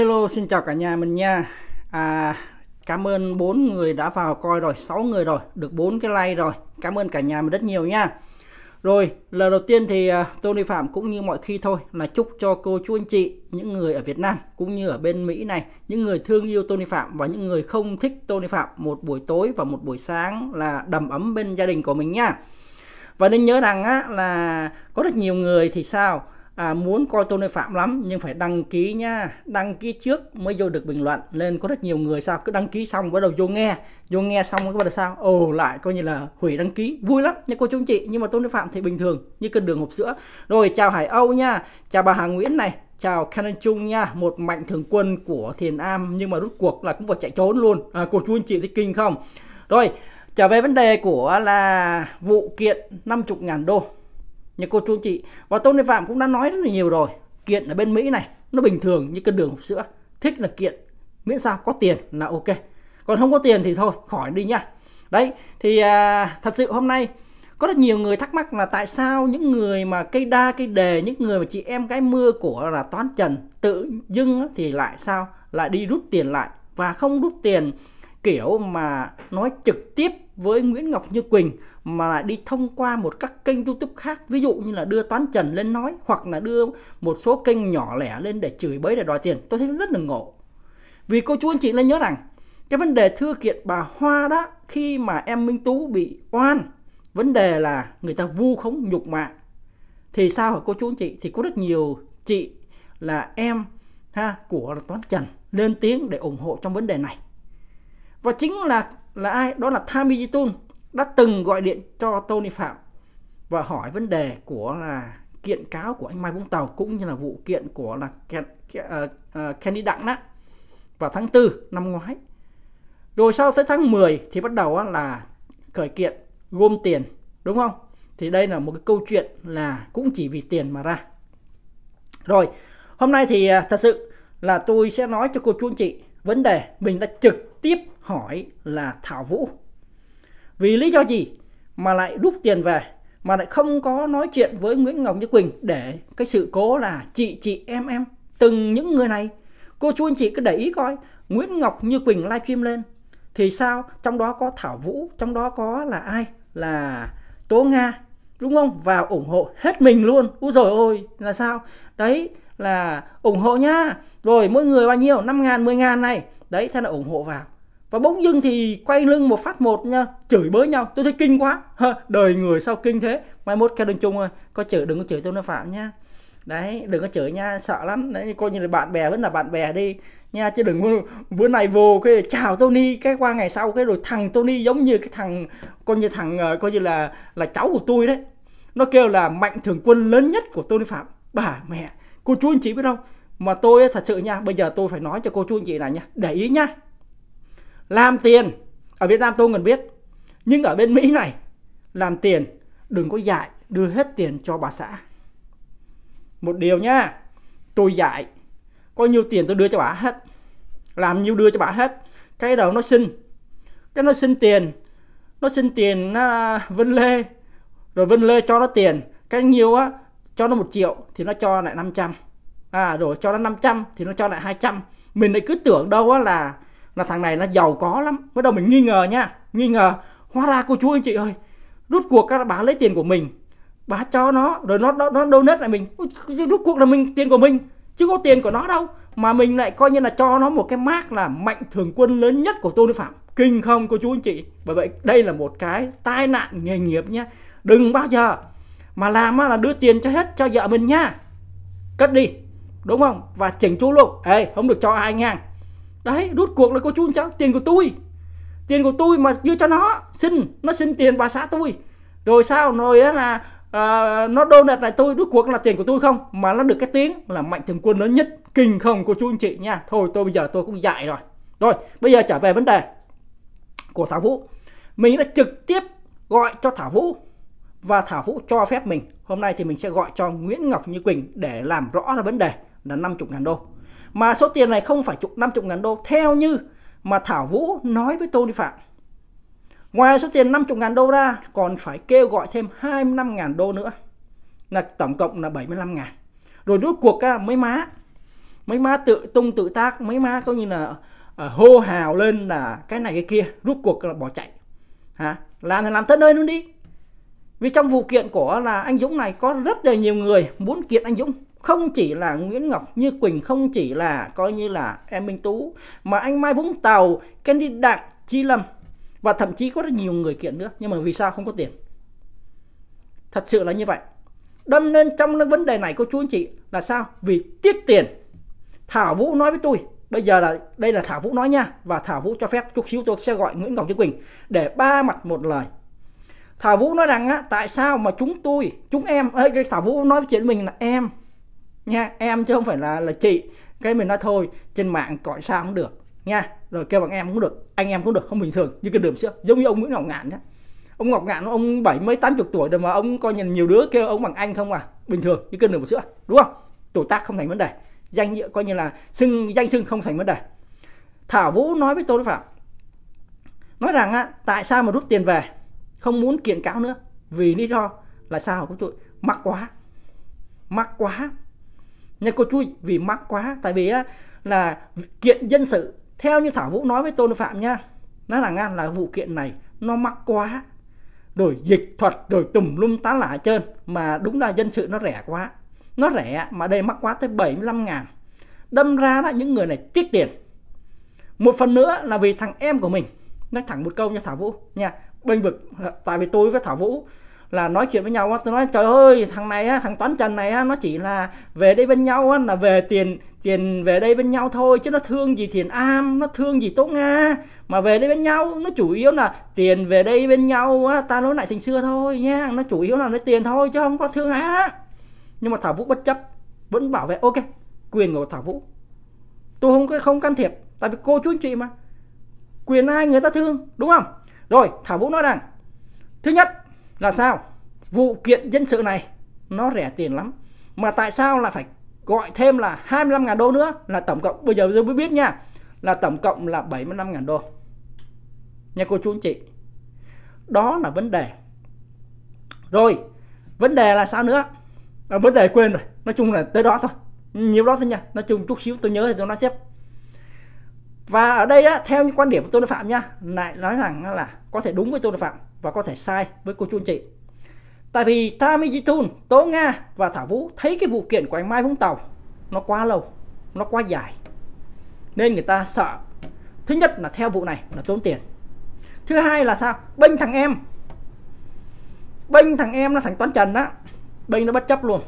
Hello, xin chào cả nhà mình nha. À, cảm ơn bốn người đã vào coi rồi, 6 người rồi, được bốn cái like rồi. Cảm ơn cả nhà mình rất nhiều nha. Rồi, lần đầu tiên thì à, Tony Phạm cũng như mọi khi thôi là chúc cho cô chú anh chị, những người ở Việt Nam cũng như ở bên Mỹ này, những người thương yêu Tony Phạm và những người không thích Tony Phạm một buổi tối và một buổi sáng là đầm ấm bên gia đình của mình nha. Và nên nhớ rằng á, là có rất nhiều người thì sao? À, muốn coi tôi nơi Phạm lắm nhưng phải đăng ký nha. Đăng ký trước mới vô được bình luận. Nên có rất nhiều người sao? Cứ đăng ký xong bắt đầu vô nghe. Vô nghe xong cái bắt đầu sao? Ồ lại coi như là hủy đăng ký. Vui lắm nha cô chú anh chị. Nhưng mà tôi nơi Phạm thì bình thường như cân đường hộp sữa. Rồi chào Hải Âu nha. Chào bà Hà Nguyễn này. Chào Canon Trung nha. Một mạnh thường quân của Thiền Am nhưng mà rút cuộc là cũng phải chạy trốn luôn. À, cô chú anh chị thấy kinh không? Rồi trở về vấn đề của là vụ kiện 50.000 đô như cô chú chị. Và tôn Lê Phạm cũng đã nói rất là nhiều rồi. Kiện ở bên Mỹ này nó bình thường như cân đường hộp sữa. Thích là kiện miễn sao có tiền là ok. Còn không có tiền thì thôi khỏi đi nha. Đấy thì à, thật sự hôm nay có rất nhiều người thắc mắc là tại sao những người mà cây đa cây đề những người mà chị em cái mưa của là toán trần tự dưng thì lại sao? Lại đi rút tiền lại. Và không rút tiền kiểu mà nói trực tiếp với Nguyễn Ngọc Như Quỳnh mà lại đi thông qua một các kênh YouTube khác, ví dụ như là đưa Toán Trần lên nói, hoặc là đưa một số kênh nhỏ lẻ lên để chửi bới, để đòi tiền. Tôi thấy rất là ngộ. Vì cô chú anh chị nên nhớ rằng, cái vấn đề thư kiện bà Hoa đó, khi mà em Minh Tú bị oan, vấn đề là người ta vu khống, nhục mạ. Thì sao hả cô chú anh chị? Thì có rất nhiều chị là em, ha, của Toán Trần lên tiếng để ủng hộ trong vấn đề này. Và chính là là ai? Đó là Thami Jitun đã từng gọi điện cho Tony Phạm và hỏi vấn đề của là kiện cáo của anh Mai Vũng Tàu cũng như là vụ kiện của là Ken, uh, Kenny Đặng đó vào tháng 4 năm ngoái. Rồi sau tới tháng 10 thì bắt đầu là khởi kiện gom tiền đúng không? Thì đây là một cái câu chuyện là cũng chỉ vì tiền mà ra. Rồi, hôm nay thì à, thật sự là tôi sẽ nói cho cô chú anh chị vấn đề mình đã trực tiếp hỏi là Thảo Vũ vì lý do gì mà lại rút tiền về, mà lại không có nói chuyện với Nguyễn Ngọc Như Quỳnh để cái sự cố là chị chị, em em, từng những người này? Cô chú anh chị cứ để ý coi, Nguyễn Ngọc Như Quỳnh livestream lên, thì sao? Trong đó có Thảo Vũ, trong đó có là ai? Là Tố Nga, đúng không? Vào ủng hộ hết mình luôn. Úi rồi ôi, là sao? Đấy, là ủng hộ nhá. Rồi mỗi người bao nhiêu? 5 ngàn 10 ngàn này. Đấy, thế là ủng hộ vào và bỗng dưng thì quay lưng một phát một nha chửi bới nhau. Tôi thấy kinh quá. Ha, đời người sao kinh thế? Mai mốt kêu đường chung ơi có chửi đừng có chửi tôi nó phạm nha. Đấy đừng có chửi nha sợ lắm. Đấy coi như là bạn bè vẫn là bạn bè đi. Nha chứ đừng bữa này vô cái chào Tony cái qua ngày sau cái rồi thằng Tony giống như cái thằng coi như thằng ờ, coi như là là cháu của tôi đấy. Nó kêu là mạnh thường quân lớn nhất của Tony Phạm. Bà mẹ cô chú anh chị biết không? Mà tôi thật sự nha bây giờ tôi phải nói cho cô chú anh chị này nha. Để ý nha làm tiền. Ở Việt Nam tôi cần biết. Nhưng ở bên Mỹ này, làm tiền, đừng có dạy, đưa hết tiền cho bà xã. Một điều nhá, tôi dạy, có nhiêu tiền tôi đưa cho bà hết. Làm nhiêu đưa cho bà hết. Cái đầu nó xin. Cái nó xin tiền, nó xin tiền nó vân lê. Rồi vân lê cho nó tiền. Cái nhiều á, cho nó một triệu thì nó cho lại 500 à rồi cho nó 500 thì nó cho lại 200 mình lại cứ tưởng đâu á là là thằng này nó giàu có lắm bắt đầu mình nghi ngờ nha nghi ngờ. Hóa ra cô chú anh chị ơi rút cuộc các bà lấy tiền của mình bà cho nó rồi nó nó, nó donate lại mình. Rút cuộc là mình tiền của mình chứ có tiền của nó đâu. Mà mình lại coi như là cho nó một cái mác là mạnh thường quân lớn nhất của tôn phạm. Kinh không cô chú anh chị? Bởi vậy đây là một cái tai nạn nghề nghiệp nhá đừng bao giờ mà làm là đưa tiền cho hết cho vợ mình nha. Cất đi đúng không? Và chỉnh chú luôn. Ê không được cho ai nha đấy rút cuộc là cô chú cháu tiền của tôi. Tiền của tôi mà đưa cho nó xin nó xin tiền bà xã tôi. Rồi sao? Rồi là à, nó donate lại tôi rút cuộc là tiền của tôi không? Mà nó được cái tiếng là mạnh thường quân lớn nhất kinh không cô chú anh chị nha. Thôi tôi bây giờ tôi cũng dạy rồi. Rồi bây giờ trở về vấn đề của thảo vũ. Mình đã trực tiếp gọi cho thảo vũ và thảo vũ cho phép mình. Hôm nay thì mình sẽ gọi cho nguyễn ngọc như quỳnh để làm rõ ra vấn đề là 50 ngàn đô mà số tiền này không phải chục 50 ngàn đô theo như mà Thảo Vũ nói với Tony Phạm. Ngoài số tiền 50 ngàn đô ra còn phải kêu gọi thêm 25 ngàn đô nữa. Là tổng cộng là 75 ngàn. Rồi rút cuộc á, mấy má. mấy má tự tung tự tác mấy má coi như là uh, hô hào lên là cái này cái kia rút cuộc là bỏ chạy hả làm thì làm tới nơi luôn đi vì trong vụ kiện của là anh Dũng này có rất là nhiều người muốn kiện anh Dũng không chỉ là Nguyễn Ngọc Như Quỳnh, không chỉ là coi như là em Minh Tú, mà anh Mai Vũng Tàu Kenny Đặng Chi Lâm và thậm chí có rất nhiều người kiện nữa. Nhưng mà vì sao không có tiền? Thật sự là như vậy. Đâm nên trong cái vấn đề này, cô chú anh chị, là sao? Vì tiết tiền. Thảo Vũ nói với tôi, bây giờ là, đây là Thảo Vũ nói nha, và Thảo Vũ cho phép chút xíu tôi sẽ gọi Nguyễn Ngọc Như Quỳnh để ba mặt một lời. Thảo Vũ nói rằng á, tại sao mà chúng tôi, chúng em ơi cái Thảo Vũ nói với chuyện mình là em nha em chứ không phải là là chị. Cái mình nói thôi trên mạng cõi sao cũng được nha. Rồi kêu bằng em cũng được anh em cũng được không bình thường. Như cái đường xưa giống như ông Nguyễn Ngọc Ngạn nhá. Ông Ngọc Ngạn ông bảy mấy tám chục tuổi rồi mà ông coi nhìn nhiều đứa kêu ông bằng anh không à? Bình thường như cái đường sữa đúng không? Tuổi tác không thành vấn đề. Danh nghĩa coi như là xưng danh xưng không thành vấn đề. Thảo Vũ nói với tôi Phạm nói rằng á, tại sao mà rút tiền về không muốn kiện cáo nữa? Vì lý do là sao cô tụi mắc quá. Mắc quá nha cô chú vì mắc quá tại vì á, là kiện dân sự theo như Thảo Vũ nói với Tôn Phạm nha nó là ngang là vụ kiện này nó mắc quá. Rồi dịch thuật rồi tùm lum tá lả trơn mà đúng là dân sự nó rẻ quá. Nó rẻ mà đây mắc quá tới 75 ngàn. Đâm ra là những người này tiết tiền. Một phần nữa là vì thằng em của mình. Nói thẳng một câu nha Thảo Vũ nha. Bênh vực tại vì tôi với Thảo Vũ là nói chuyện với nhau tôi nói trời ơi thằng này á, thằng Toán Trần này á, nó chỉ là về đây bên nhau á, là về tiền tiền về đây bên nhau thôi chứ nó thương gì Thiền Am nó thương gì Tố Nga. Mà về đây bên nhau nó chủ yếu là tiền về đây bên nhau á, ta nói lại tình xưa thôi nha nó chủ yếu là lấy tiền thôi chứ không có thương ai á nhưng mà Thảo Vũ bất chấp vẫn bảo vệ ok quyền của Thảo Vũ. Tôi không không can thiệp tại vì cô chú anh chị mà. Quyền ai người ta thương đúng không? Rồi Thảo Vũ nói rằng thứ nhất là sao? Vụ kiện dân sự này nó rẻ tiền lắm. Mà tại sao là phải gọi thêm là 25.000 đô nữa? Là tổng cộng bây giờ tôi mới biết nha là tổng cộng là 75.000 đô. Nha cô chú anh chị đó là vấn đề. Rồi vấn đề là sao nữa? À, vấn đề quên rồi nói chung là tới đó thôi. Nhiều đó thôi nha nói chung chút xíu tôi nhớ thì tôi nói tiếp. Và ở đây á, theo những quan điểm của tôi phạm nha lại nói rằng là có thể đúng với tôi phạm và có thể sai với cô chú anh chị. Tại vì Tami Jitun, Tố Nga và Thảo Vũ thấy cái vụ kiện của anh Mai Vũng Tàu nó quá lâu nó quá dài. Nên người ta sợ. Thứ nhất là theo vụ này là tốn tiền. Thứ hai là sao? Bênh thằng em. Bênh thằng em là thằng toán trần á. Bênh nó bất chấp luôn.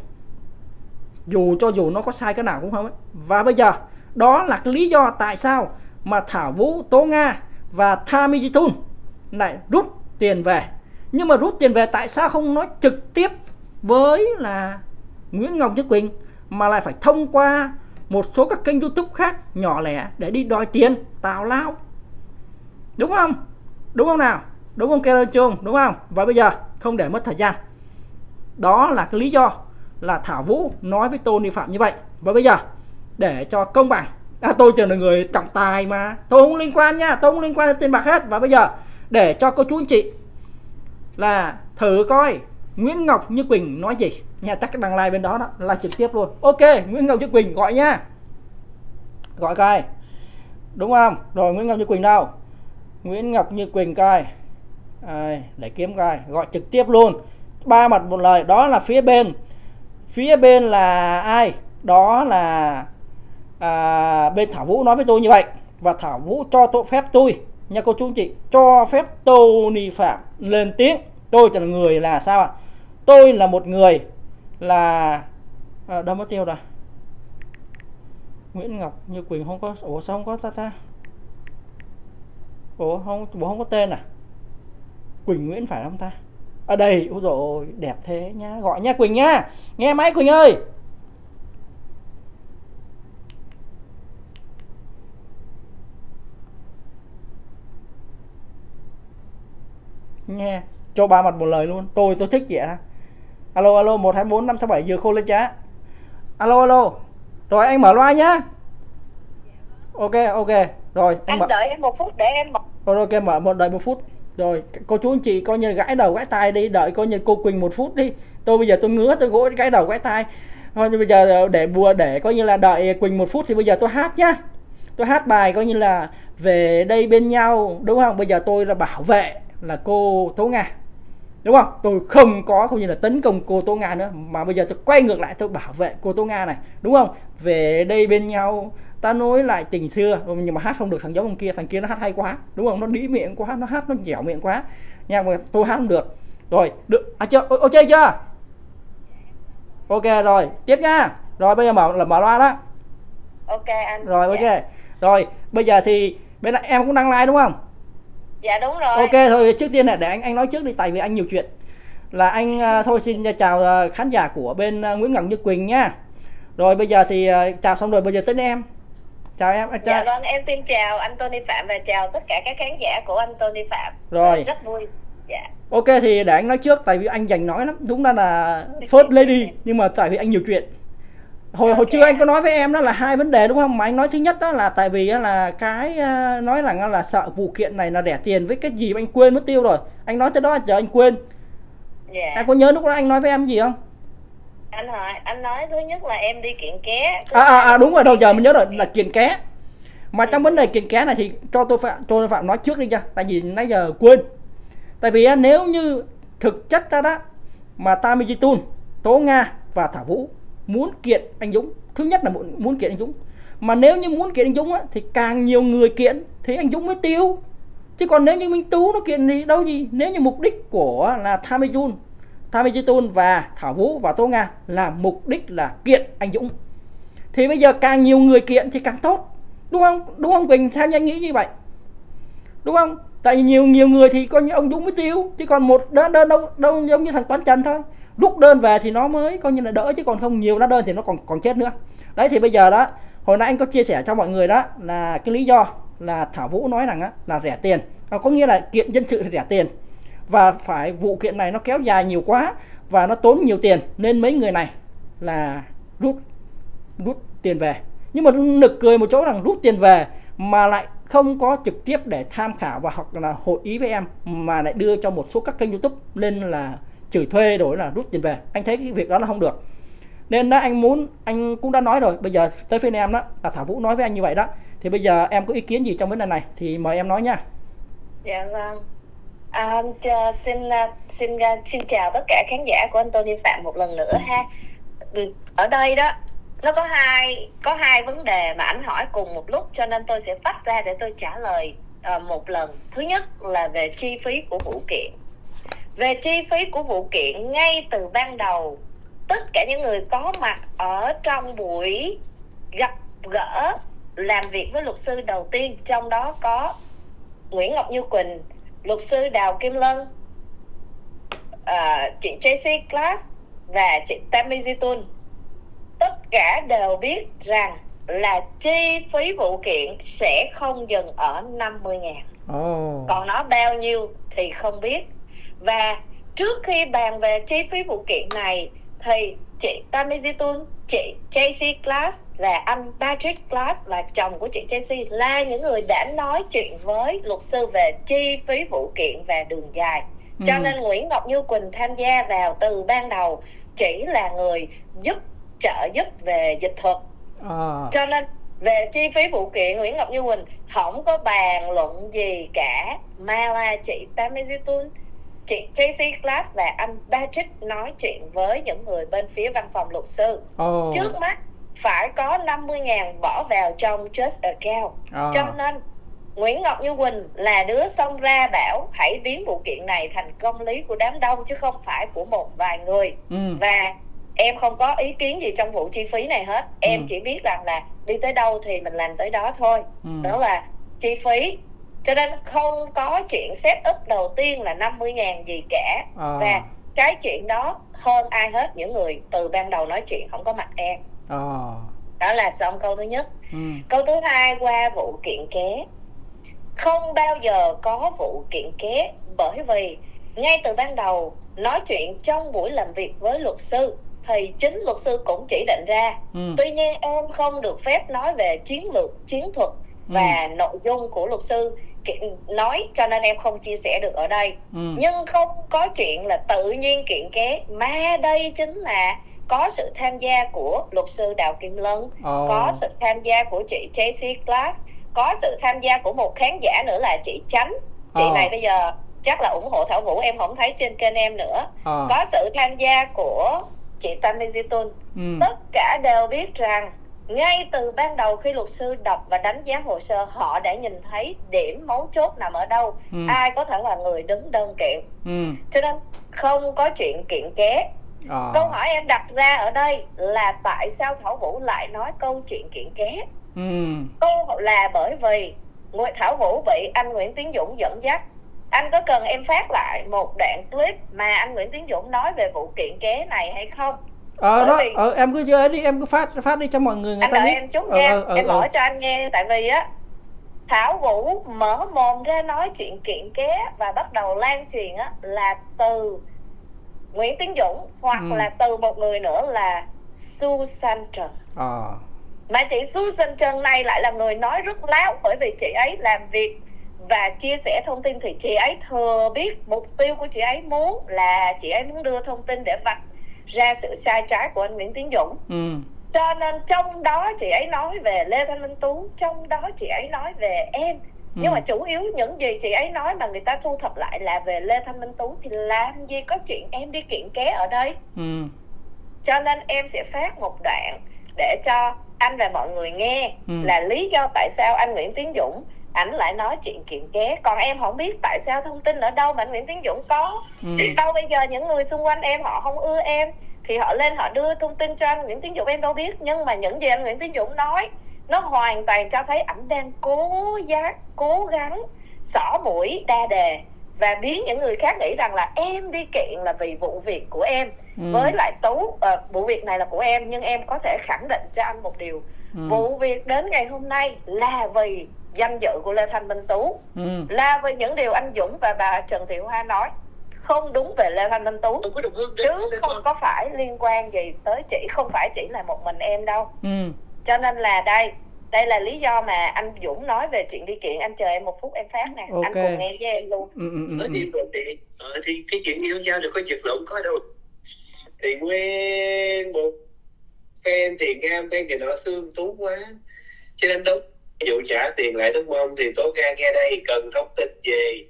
Dù cho dù nó có sai cái nào cũng không ấy. và bây giờ đó là cái lý do tại sao mà Thảo Vũ, Tố Nga và Tami Jitun lại rút tiền về. Nhưng mà rút tiền về tại sao không nói trực tiếp với là Nguyễn Ngọc Như Quỳnh mà lại phải thông qua một số các kênh youtube khác nhỏ lẻ để đi đòi tiền tào lao? Đúng không? Đúng không nào? Đúng không Kêu Trung đúng không? Và bây giờ không để mất thời gian. Đó là cái lý do là Thảo Vũ nói với Tony Phạm như vậy. Và bây giờ để cho công bằng. À, tôi chờ là người trọng tài mà. Tôi không liên quan nha tôi không liên quan đến tiền bạc hết. Và bây giờ để cho cô chú anh chị là thử coi Nguyễn Ngọc Như Quỳnh nói gì. Nhà chắc đang like bên đó đó là trực tiếp luôn. Ok Nguyễn Ngọc Như Quỳnh gọi nha. Gọi coi. Đúng không? Rồi Nguyễn Ngọc Như Quỳnh đâu? Nguyễn Ngọc Như Quỳnh coi. À, để kiếm coi. Gọi trực tiếp luôn. Ba mặt một lời đó là phía bên. Phía bên là ai? Đó là à, bên Thảo Vũ nói với tôi như vậy. Và Thảo Vũ cho tôi phép tôi nha cô chú anh chị cho phép Tony Phạm lên tiếng. Tôi là người là sao ạ? Tôi là một người là à, đâu mất tiêu rồi. Nguyễn Ngọc Như Quỳnh không có ủa sao không có ta ta? Ủa không bố không có tên à? Quỳnh Nguyễn phải không ta? Ở đây ôi rồi đẹp thế nhá gọi nha Quỳnh nhá. Nghe máy Quỳnh ơi. Nghe cho ba mặt một lời luôn. Tôi tôi thích vậy alo alo một hai bốn năm sáu bảy vừa khô lên chá alo alo. Rồi anh mở loa nhá. Ok ok. Rồi anh, anh mở... đợi em một phút để em mở. Rồi ok mở một đợi một phút. Rồi cô chú anh chị coi như gãi đầu gãi tai đi đợi coi như cô quỳnh một phút đi. Tôi bây giờ tôi ngứa tôi gối gãi đầu gãi tai. Thôi bây giờ để bùa để coi như là đợi quỳnh một phút thì bây giờ tôi hát nhá. Tôi hát bài coi như là về đây bên nhau đúng không? Bây giờ tôi là bảo vệ là cô tố nga. Đúng không? Tôi không có coi như là tấn công cô tố nga nữa mà bây giờ tôi quay ngược lại tôi bảo vệ cô tố nga này. Đúng không? Về đây bên nhau ta nối lại tình xưa nhưng mà hát không được thằng giống thằng kia thằng kia nó hát hay quá. Đúng không? Nó đĩ miệng quá nó hát nó dẻo miệng quá. Nhạc mà tôi hát không được. Rồi được. À chưa? Ok chưa? Ok rồi. Tiếp nha. Rồi bây giờ mở là mở loa đó. Ok anh. Rồi ok. Dạ. rồi bây giờ thì bên này em cũng đăng like đúng không dạ đúng rồi. Ok thôi trước tiên là để anh anh nói trước đi tại vì anh nhiều chuyện. Là anh uh, thôi xin chào uh, khán giả của bên uh, Nguyễn Ngọc Như Quỳnh nha. Rồi bây giờ thì chào xong rồi bây giờ tới em. Chào em chào. dạ vâng em xin chào anh Tony Phạm và chào tất cả các khán giả của anh Tony Phạm. Rồi. Rất vui. Dạ. Ok thì để anh nói trước tại vì anh dành nói lắm. Đúng ra là first lady nhưng mà tại vì anh nhiều chuyện hồi hồi trưa anh có nói với em đó là hai vấn đề đúng không? Mà anh nói thứ nhất đó là tại vì là cái ờ, nói là là sợ vụ kiện này là rẻ tiền với cái gì mà anh quên mất tiêu rồi. Anh nói tới đó giờ anh quên. Yeah. Dạ. em có nhớ lúc đó anh nói với em gì không? Anh hỏi anh nói thứ nhất là em đi kiện ké. À, à, à đúng rồi đâu giờ mình nhớ rồi là kiện ké. Mà trong vấn đề kiện ké này thì cho tôi phạm cho tôi phạm nói trước đi cho tại vì nãy giờ quên. Tại vì nếu như thực chất ra đó mà Tamijitun Tố Nga và Thảo Vũ muốn kiện anh Dũng. Thứ nhất là muốn, muốn kiện anh Dũng. Mà nếu như muốn kiện anh Dũng á, thì càng nhiều người kiện thì anh Dũng mới tiêu. Chứ còn nếu như Minh Tú nó kiện thì đâu gì. Nếu như mục đích của là Tamijun Jun và Thảo Vũ và Tô Nga là mục đích là kiện anh Dũng thì bây giờ càng nhiều người kiện thì càng tốt. Đúng không? Đúng không Quỳnh? Theo anh nghĩ như vậy. Đúng không? Tại nhiều nhiều người thì coi như ông Dũng mới tiêu chứ còn một đơn đơn đâu đâu giống như thằng Toán Trần thôi lúc đơn về thì nó mới coi như là đỡ chứ còn không nhiều nó đơn thì nó còn còn chết nữa. Đấy thì bây giờ đó hồi nãy anh có chia sẻ cho mọi người đó là cái lý do là Thảo Vũ nói rằng á, là rẻ tiền. À, có nghĩa là kiện dân sự thì rẻ tiền. Và phải vụ kiện này nó kéo dài nhiều quá và nó tốn nhiều tiền nên mấy người này là rút rút tiền về. Nhưng mà nực cười một chỗ rằng rút tiền về mà lại không có trực tiếp để tham khảo và hoặc là hội ý với em mà lại đưa cho một số các kênh youtube lên là chửi thuê rồi là rút tiền về. Anh thấy cái việc đó là không được. Nên đó anh muốn anh cũng đã nói rồi bây giờ tới phiên em đó là thảo vũ nói với anh như vậy đó. Thì bây giờ em có ý kiến gì trong vấn đề này thì mời em nói nha. Dạ vâng. À, xin à, xin à, xin chào tất cả khán giả của anh Tony Phạm một lần nữa ha. Ở đây đó nó có hai có hai vấn đề mà anh hỏi cùng một lúc cho nên tôi sẽ tách ra để tôi trả lời uh, một lần. Thứ nhất là về chi phí của vụ kiện về chi phí của vụ kiện ngay từ ban đầu tất cả những người có mặt ở trong buổi gặp gỡ làm việc với luật sư đầu tiên trong đó có Nguyễn Ngọc Như Quỳnh luật sư Đào Kim Lân uh, chị Tracy Glass và chị Tammy Zitun tất cả đều biết rằng là chi phí vụ kiện sẽ không dừng ở 50 ngàn. Oh. còn nó bao nhiêu thì không biết và trước khi bàn về chi phí vụ kiện này thì chị Tammy Zitun, chị JC Glass và anh Patrick Glass là chồng của chị JC là những người đã nói chuyện với luật sư về chi phí vụ kiện và đường dài. Ừ. Cho nên Nguyễn Ngọc Như Quỳnh tham gia vào từ ban đầu chỉ là người giúp trợ giúp về dịch thuật. À. Cho nên về chi phí vụ kiện Nguyễn Ngọc Như Quỳnh không có bàn luận gì cả mà là chị Tammy Zitun chị JC Glass và anh Patrick nói chuyện với những người bên phía văn phòng luật sư. Oh. Trước mắt phải có 50 ngàn bỏ vào trong Just Account. Oh. Cho nên Nguyễn Ngọc Như Quỳnh là đứa xông ra bảo hãy biến vụ kiện này thành công lý của đám đông chứ không phải của một vài người. Mm. Và em không có ý kiến gì trong vụ chi phí này hết. Em mm. chỉ biết rằng là đi tới đâu thì mình làm tới đó thôi. Mm. Đó là chi phí cho nên không có chuyện set up đầu tiên là 50 ngàn gì cả à. và cái chuyện đó hơn ai hết những người từ ban đầu nói chuyện không có mặt em à. đó là xong câu thứ nhất ừ. câu thứ hai qua vụ kiện ké không bao giờ có vụ kiện ké bởi vì ngay từ ban đầu nói chuyện trong buổi làm việc với luật sư thì chính luật sư cũng chỉ định ra ừ. tuy nhiên em không được phép nói về chiến lược chiến thuật và ừ. nội dung của luật sư nói cho nên em không chia sẻ được ở đây ừ. nhưng không có chuyện là tự nhiên kiện ké mà đây chính là có sự tham gia của luật sư Đào Kim Lân oh. có sự tham gia của chị JC Glass có sự tham gia của một khán giả nữa là chị Chánh chị oh. này bây giờ chắc là ủng hộ Thảo Vũ em không thấy trên kênh em nữa oh. có sự tham gia của chị Tammy Zitun ừ. tất cả đều biết rằng ngay từ ban đầu khi luật sư đọc và đánh giá hồ sơ họ đã nhìn thấy điểm mấu chốt nằm ở đâu ừ. ai có thể là người đứng đơn kiện ừ. cho nên không có chuyện kiện ké à. câu hỏi em đặt ra ở đây là tại sao thảo vũ lại nói câu chuyện kiện ké ừ. câu là bởi vì Nguyễn Thảo Vũ bị anh Nguyễn Tiến Dũng dẫn dắt anh có cần em phát lại một đoạn clip mà anh Nguyễn Tiến Dũng nói về vụ kiện ké này hay không ờ đó vì... ờ, em cứ chơi đi em cứ phát phát đi cho mọi người người anh ta đợi biết em chút nha ờ, ờ, em ờ. mở cho anh nghe tại vì á Thảo Vũ mở mồm ra nói chuyện kiện ké và bắt đầu lan truyền á là từ Nguyễn Tiến Dũng hoặc ừ. là từ một người nữa là Susan Trần. À. Mà chị Susan Trần này lại là người nói rất láo bởi vì chị ấy làm việc và chia sẻ thông tin thì chị ấy thừa biết mục tiêu của chị ấy muốn là chị ấy muốn đưa thông tin để vạch ra sự sai trái của anh Nguyễn Tiến Dũng ừ. cho nên trong đó chị ấy nói về Lê Thanh Minh Tú trong đó chị ấy nói về em ừ. nhưng mà chủ yếu những gì chị ấy nói mà người ta thu thập lại là về Lê Thanh Minh Tú thì làm gì có chuyện em đi kiện ké ở đây ừ. cho nên em sẽ phát một đoạn để cho anh và mọi người nghe ừ. là lý do tại sao anh Nguyễn Tiến Dũng ảnh lại nói chuyện kiện ké còn em không biết tại sao thông tin ở đâu mà anh Nguyễn Tiến Dũng có ừ. thì đâu bây giờ những người xung quanh em họ không ưa em thì họ lên họ đưa thông tin cho anh Nguyễn Tiến Dũng em đâu biết nhưng mà những gì anh Nguyễn Tiến Dũng nói nó hoàn toàn cho thấy ảnh đang cố giác cố gắng xỏ mũi đa đề và biến những người khác nghĩ rằng là em đi kiện là vì vụ việc của em ừ. với lại tú uh, vụ việc này là của em nhưng em có thể khẳng định cho anh một điều ừ. vụ việc đến ngày hôm nay là vì danh dự của Lê Thanh Minh Tú. Ừ. là với những điều anh Dũng và bà Trần Thị Hoa nói không đúng về Lê Thanh Minh Tú. Chứ không có phải liên quan gì tới chỉ không phải chỉ là một mình em đâu. Ừ. cho nên là đây đây là lý do mà anh Dũng nói về chuyện đi kiện anh chờ em một phút em phát nè. Okay. anh cùng nghe với em luôn. Ừ, ừ, ừ, ở điểm đầu tiên ờ, thì cái chuyện yêu nhau được có giật lộn có đâu. Thì nguyên một fan thì ngam fan thì nó thương tú quá. Cho nên đúng dụ trả tiền lại đúng không thì tố ca nghe đây cần thông tin về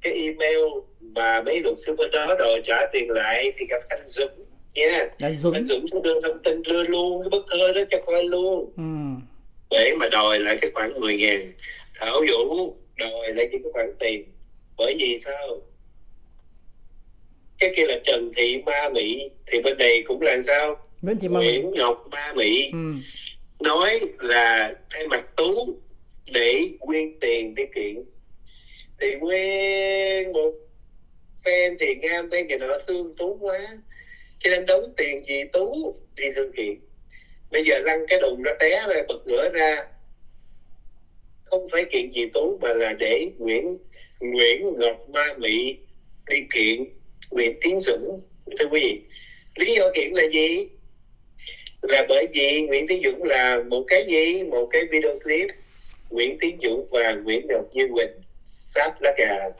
cái email mà mấy luật sư bên đó rồi trả tiền lại thì gặp anh Dũng nha. Anh Dũng, anh Dũng sẽ đưa thông tin đưa luôn cái bức thơ đó cho coi luôn. Ừ. để mà đòi lại cái khoản 10 ngàn. Thảo Vũ đòi lại cái khoản tiền. Bởi vì sao? Cái kia là Trần Thị Ma Mỹ thì bên này cũng là sao? Nguyễn, Thị Ma Nguyễn Ngọc Ma Mỹ ừ nói là thay mặt tú để quyên tiền đi kiện. Thì nguyên một fan thì ngam fan người nọ thương tú quá. Cho nên đóng tiền gì tú đi thương kiện. Bây giờ lăn cái đùng nó té ra, bật ngửa ra. Không phải kiện gì tú mà là để nguyễn nguyễn ngọc ma mỹ đi kiện nguyễn tiến dũng. Thưa quý vị, lý do kiện là gì? Là bởi vì Nguyễn Tiến Dũng là một cái gì? Một cái video clip. Nguyễn Tiến Dũng và Nguyễn Ngọc Như Quỳnh sắp lá cà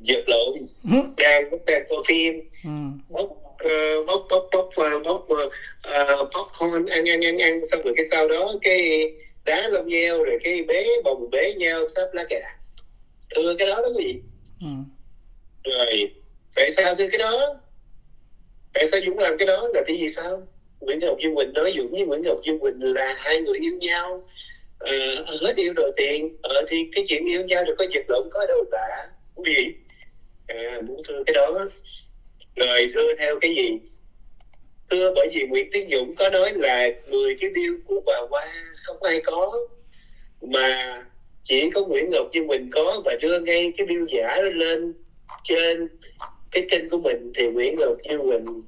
giật lộn. Ừ. đang đang coi phim. Ừ. bóc uh, bóc bóc bóc uh, bóc uh, popcorn ăn ăn ăn ăn. Xong rồi cái sau đó cái đá lông nheo rồi cái bế bồng bế nhau sắp lá cà thưa cái đó lắm gì? Ừ. rồi tại sao thưa cái đó? Tại sao Dũng làm cái đó? Là cái gì sao Nguyễn Ngọc Dương Quỳnh nói Dũng với Nguyễn Ngọc Dương Quỳnh là hai người yêu nhau ờ, hết yêu đòi tiền ờ, thì cái chuyện yêu nhau được có giật lộn có đâu cả. Quý à, muốn thưa cái đó rồi thưa theo cái gì? Thưa bởi vì Nguyễn Tiến Dũng có nói là 10 cái điêu của bà Hoa không ai có mà chỉ có Nguyễn Ngọc Dương Quỳnh có và đưa ngay cái điêu giả lên trên cái kênh của mình. Thì Nguyễn Ngọc Dương Quỳnh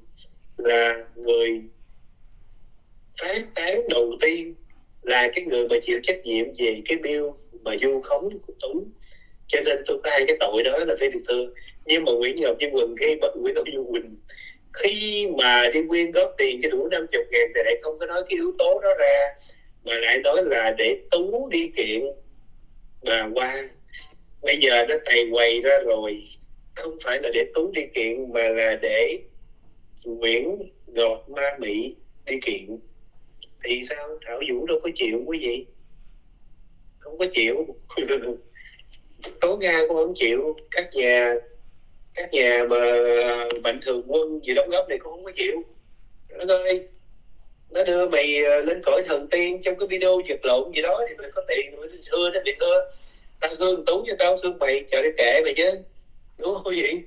là người phán án đầu tiên là cái người mà chịu trách nhiệm về cái bill mà du khống của tú cho nên tôi có hai cái tội đó là phải được thương nhưng mà nguyễn ngọc như quỳnh khi mà nguyễn ngọc như quỳnh. Khi mà đi quyên góp tiền cho đủ năm chục ngàn thì lại không có nói cái yếu tố đó ra, mà lại nói là để tú đi kiện bà qua bây giờ nó tài quầy ra rồi, không phải là để tú đi kiện mà là để Nguyễn ngọc ma mỹ đi kiện thì sao? Thảo vũ đâu có chịu quý vị không có chịu. Tố nga cũng không chịu. Các nhà các nhà mà mạnh thường quân gì đóng góp này cũng không có chịu. Nó ơi nó đưa mày ờ, lên cõi thần tiên trong cái video giật lộn gì đó thì mày có tiền mày thưa nó bị thưa. Tao thương tú cho tao, thương mày chờ đi kệ mày chứ. Đúng không? Vậy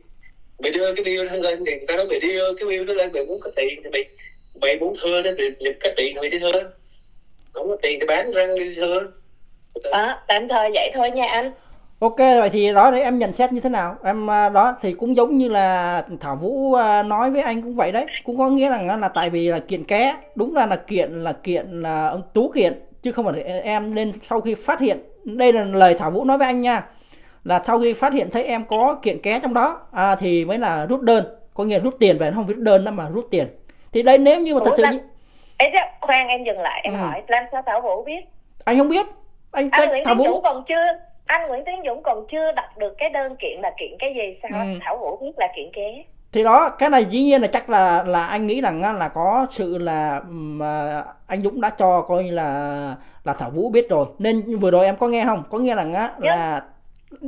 mày đưa cái video nó lên thì tao nói mày đưa cái video nó lên, mày muốn có tiền thì mày mày muốn thưa nó thì có tiền mày đi thưa. Không có tiền thì bán răng đi thưa. À, tạm thời vậy thôi nha anh. Ok vậy thì đó đấy em nhận xét như thế nào? Em à, đó thì cũng giống như là Thảo Vũ à, nói với anh cũng vậy đấy. Cũng có nghĩa là là tại vì là kiện ké đúng là là kiện là kiện là ông Tú kiện chứ không phải em nên sau khi phát hiện. Đây là lời Thảo Vũ nói với anh nha. Là sau khi phát hiện thấy em có kiện ké trong đó à, thì mới là rút đơn. Có nghĩa là rút tiền về không rút đơn đâu mà rút tiền thì đây nếu như mà thật sự như... ấy khoan em dừng lại em ừ. hỏi làm sao Thảo Vũ biết? Anh không biết. Anh, anh Nguyễn Thảo Vũ. Còn chưa anh Nguyễn Tiến Dũng còn chưa đọc được cái đơn kiện là kiện cái gì sao ừ. Thảo Vũ biết là kiện ké thì đó cái này dĩ nhiên là chắc là là anh nghĩ rằng là có sự là mà anh Dũng đã cho coi như là là Thảo Vũ biết rồi. Nên vừa rồi em có nghe không? Có nghe rằng á là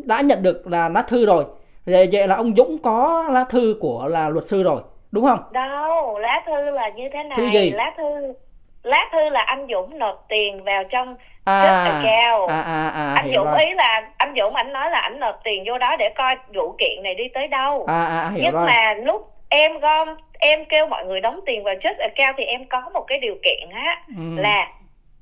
đã nhận được là lá thư rồi. Vậy, vậy là ông Dũng có lá thư của là luật sư rồi đúng không đâu lá thư là như thế này thư gì? lá thư lá thư là anh Dũng nộp tiền vào trong à, trust account à, à, à, anh Dũng rồi. ý là anh Dũng anh nói là anh nộp tiền vô đó để coi vụ kiện này đi tới đâu à, à, hiểu nhưng rồi. mà lúc em gom em kêu mọi người đóng tiền vào trust account thì em có một cái điều kiện á ừ. là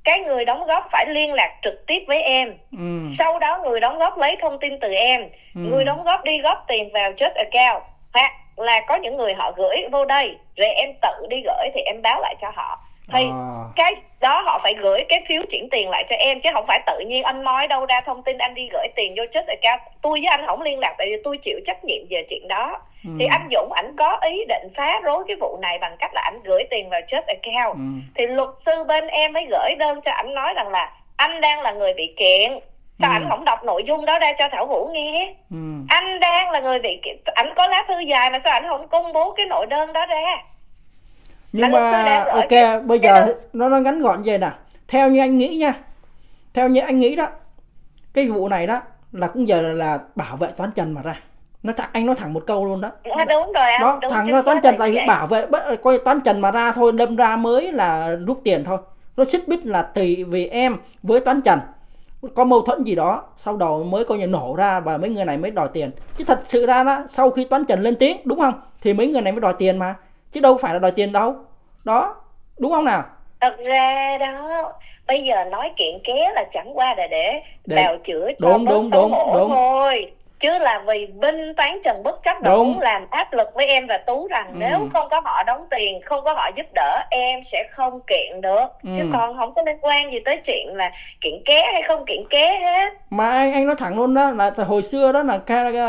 cái người đóng góp phải liên lạc trực tiếp với em ừ. sau đó người đóng góp lấy thông tin từ em ừ. người đóng góp đi góp tiền vào trust account hoặc là có những người họ gửi vô đây rồi em tự đi gửi thì em báo lại cho họ thì à. cái đó họ phải gửi cái phiếu chuyển tiền lại cho em chứ không phải tự nhiên anh nói đâu ra thông tin anh đi gửi tiền vô chết account tôi với anh không liên lạc tại vì tôi chịu trách nhiệm về chuyện đó ừ. thì anh Dũng ảnh có ý định phá rối cái vụ này bằng cách là ảnh gửi tiền vào chết account ừ. thì luật sư bên em mới gửi đơn cho ảnh nói rằng là anh đang là người bị kiện sao ừ. ảnh không đọc nội dung đó ra cho thảo vũ nghe? Ừ. anh đang là người bị ảnh có lá thư dài mà sao ảnh không công bố cái nội đơn đó ra? Nhưng mà ok cái, bây giờ nó nó ngắn gọn vậy nè. Theo như anh nghĩ nha theo như anh nghĩ đó cái vụ này đó là cũng giờ là bảo vệ toán trần mà ra. Nó thẳng anh nói thẳng một câu luôn đó. À, đúng rồi anh. đó đúng thằng nó toán trần tại vì bảo vệ coi toán trần mà ra thôi đâm ra mới là rút tiền thôi. Nó xích bít là tùy vì em với toán trần có mâu thuẫn gì đó sau đó mới coi như nổ ra và mấy người này mới đòi tiền. Chứ thật sự ra đó sau khi toán trần lên tiếng đúng không? Thì mấy người này mới đòi tiền mà. Chứ đâu phải là đòi tiền đâu. Đó đúng không nào? Thật ra đó bây giờ nói kiện ké là chẳng qua là để, để... bào chữa cho đúng, đúng, đúng, đúng. thôi chứ là vì binh toán trần bất chấp đã muốn làm áp lực với em và tú rằng ừ. nếu không có họ đóng tiền không có họ giúp đỡ em sẽ không kiện được ừ. chứ còn không có liên quan gì tới chuyện là kiện ké hay không kiện ké hết mà anh anh nói thẳng luôn đó là hồi xưa đó là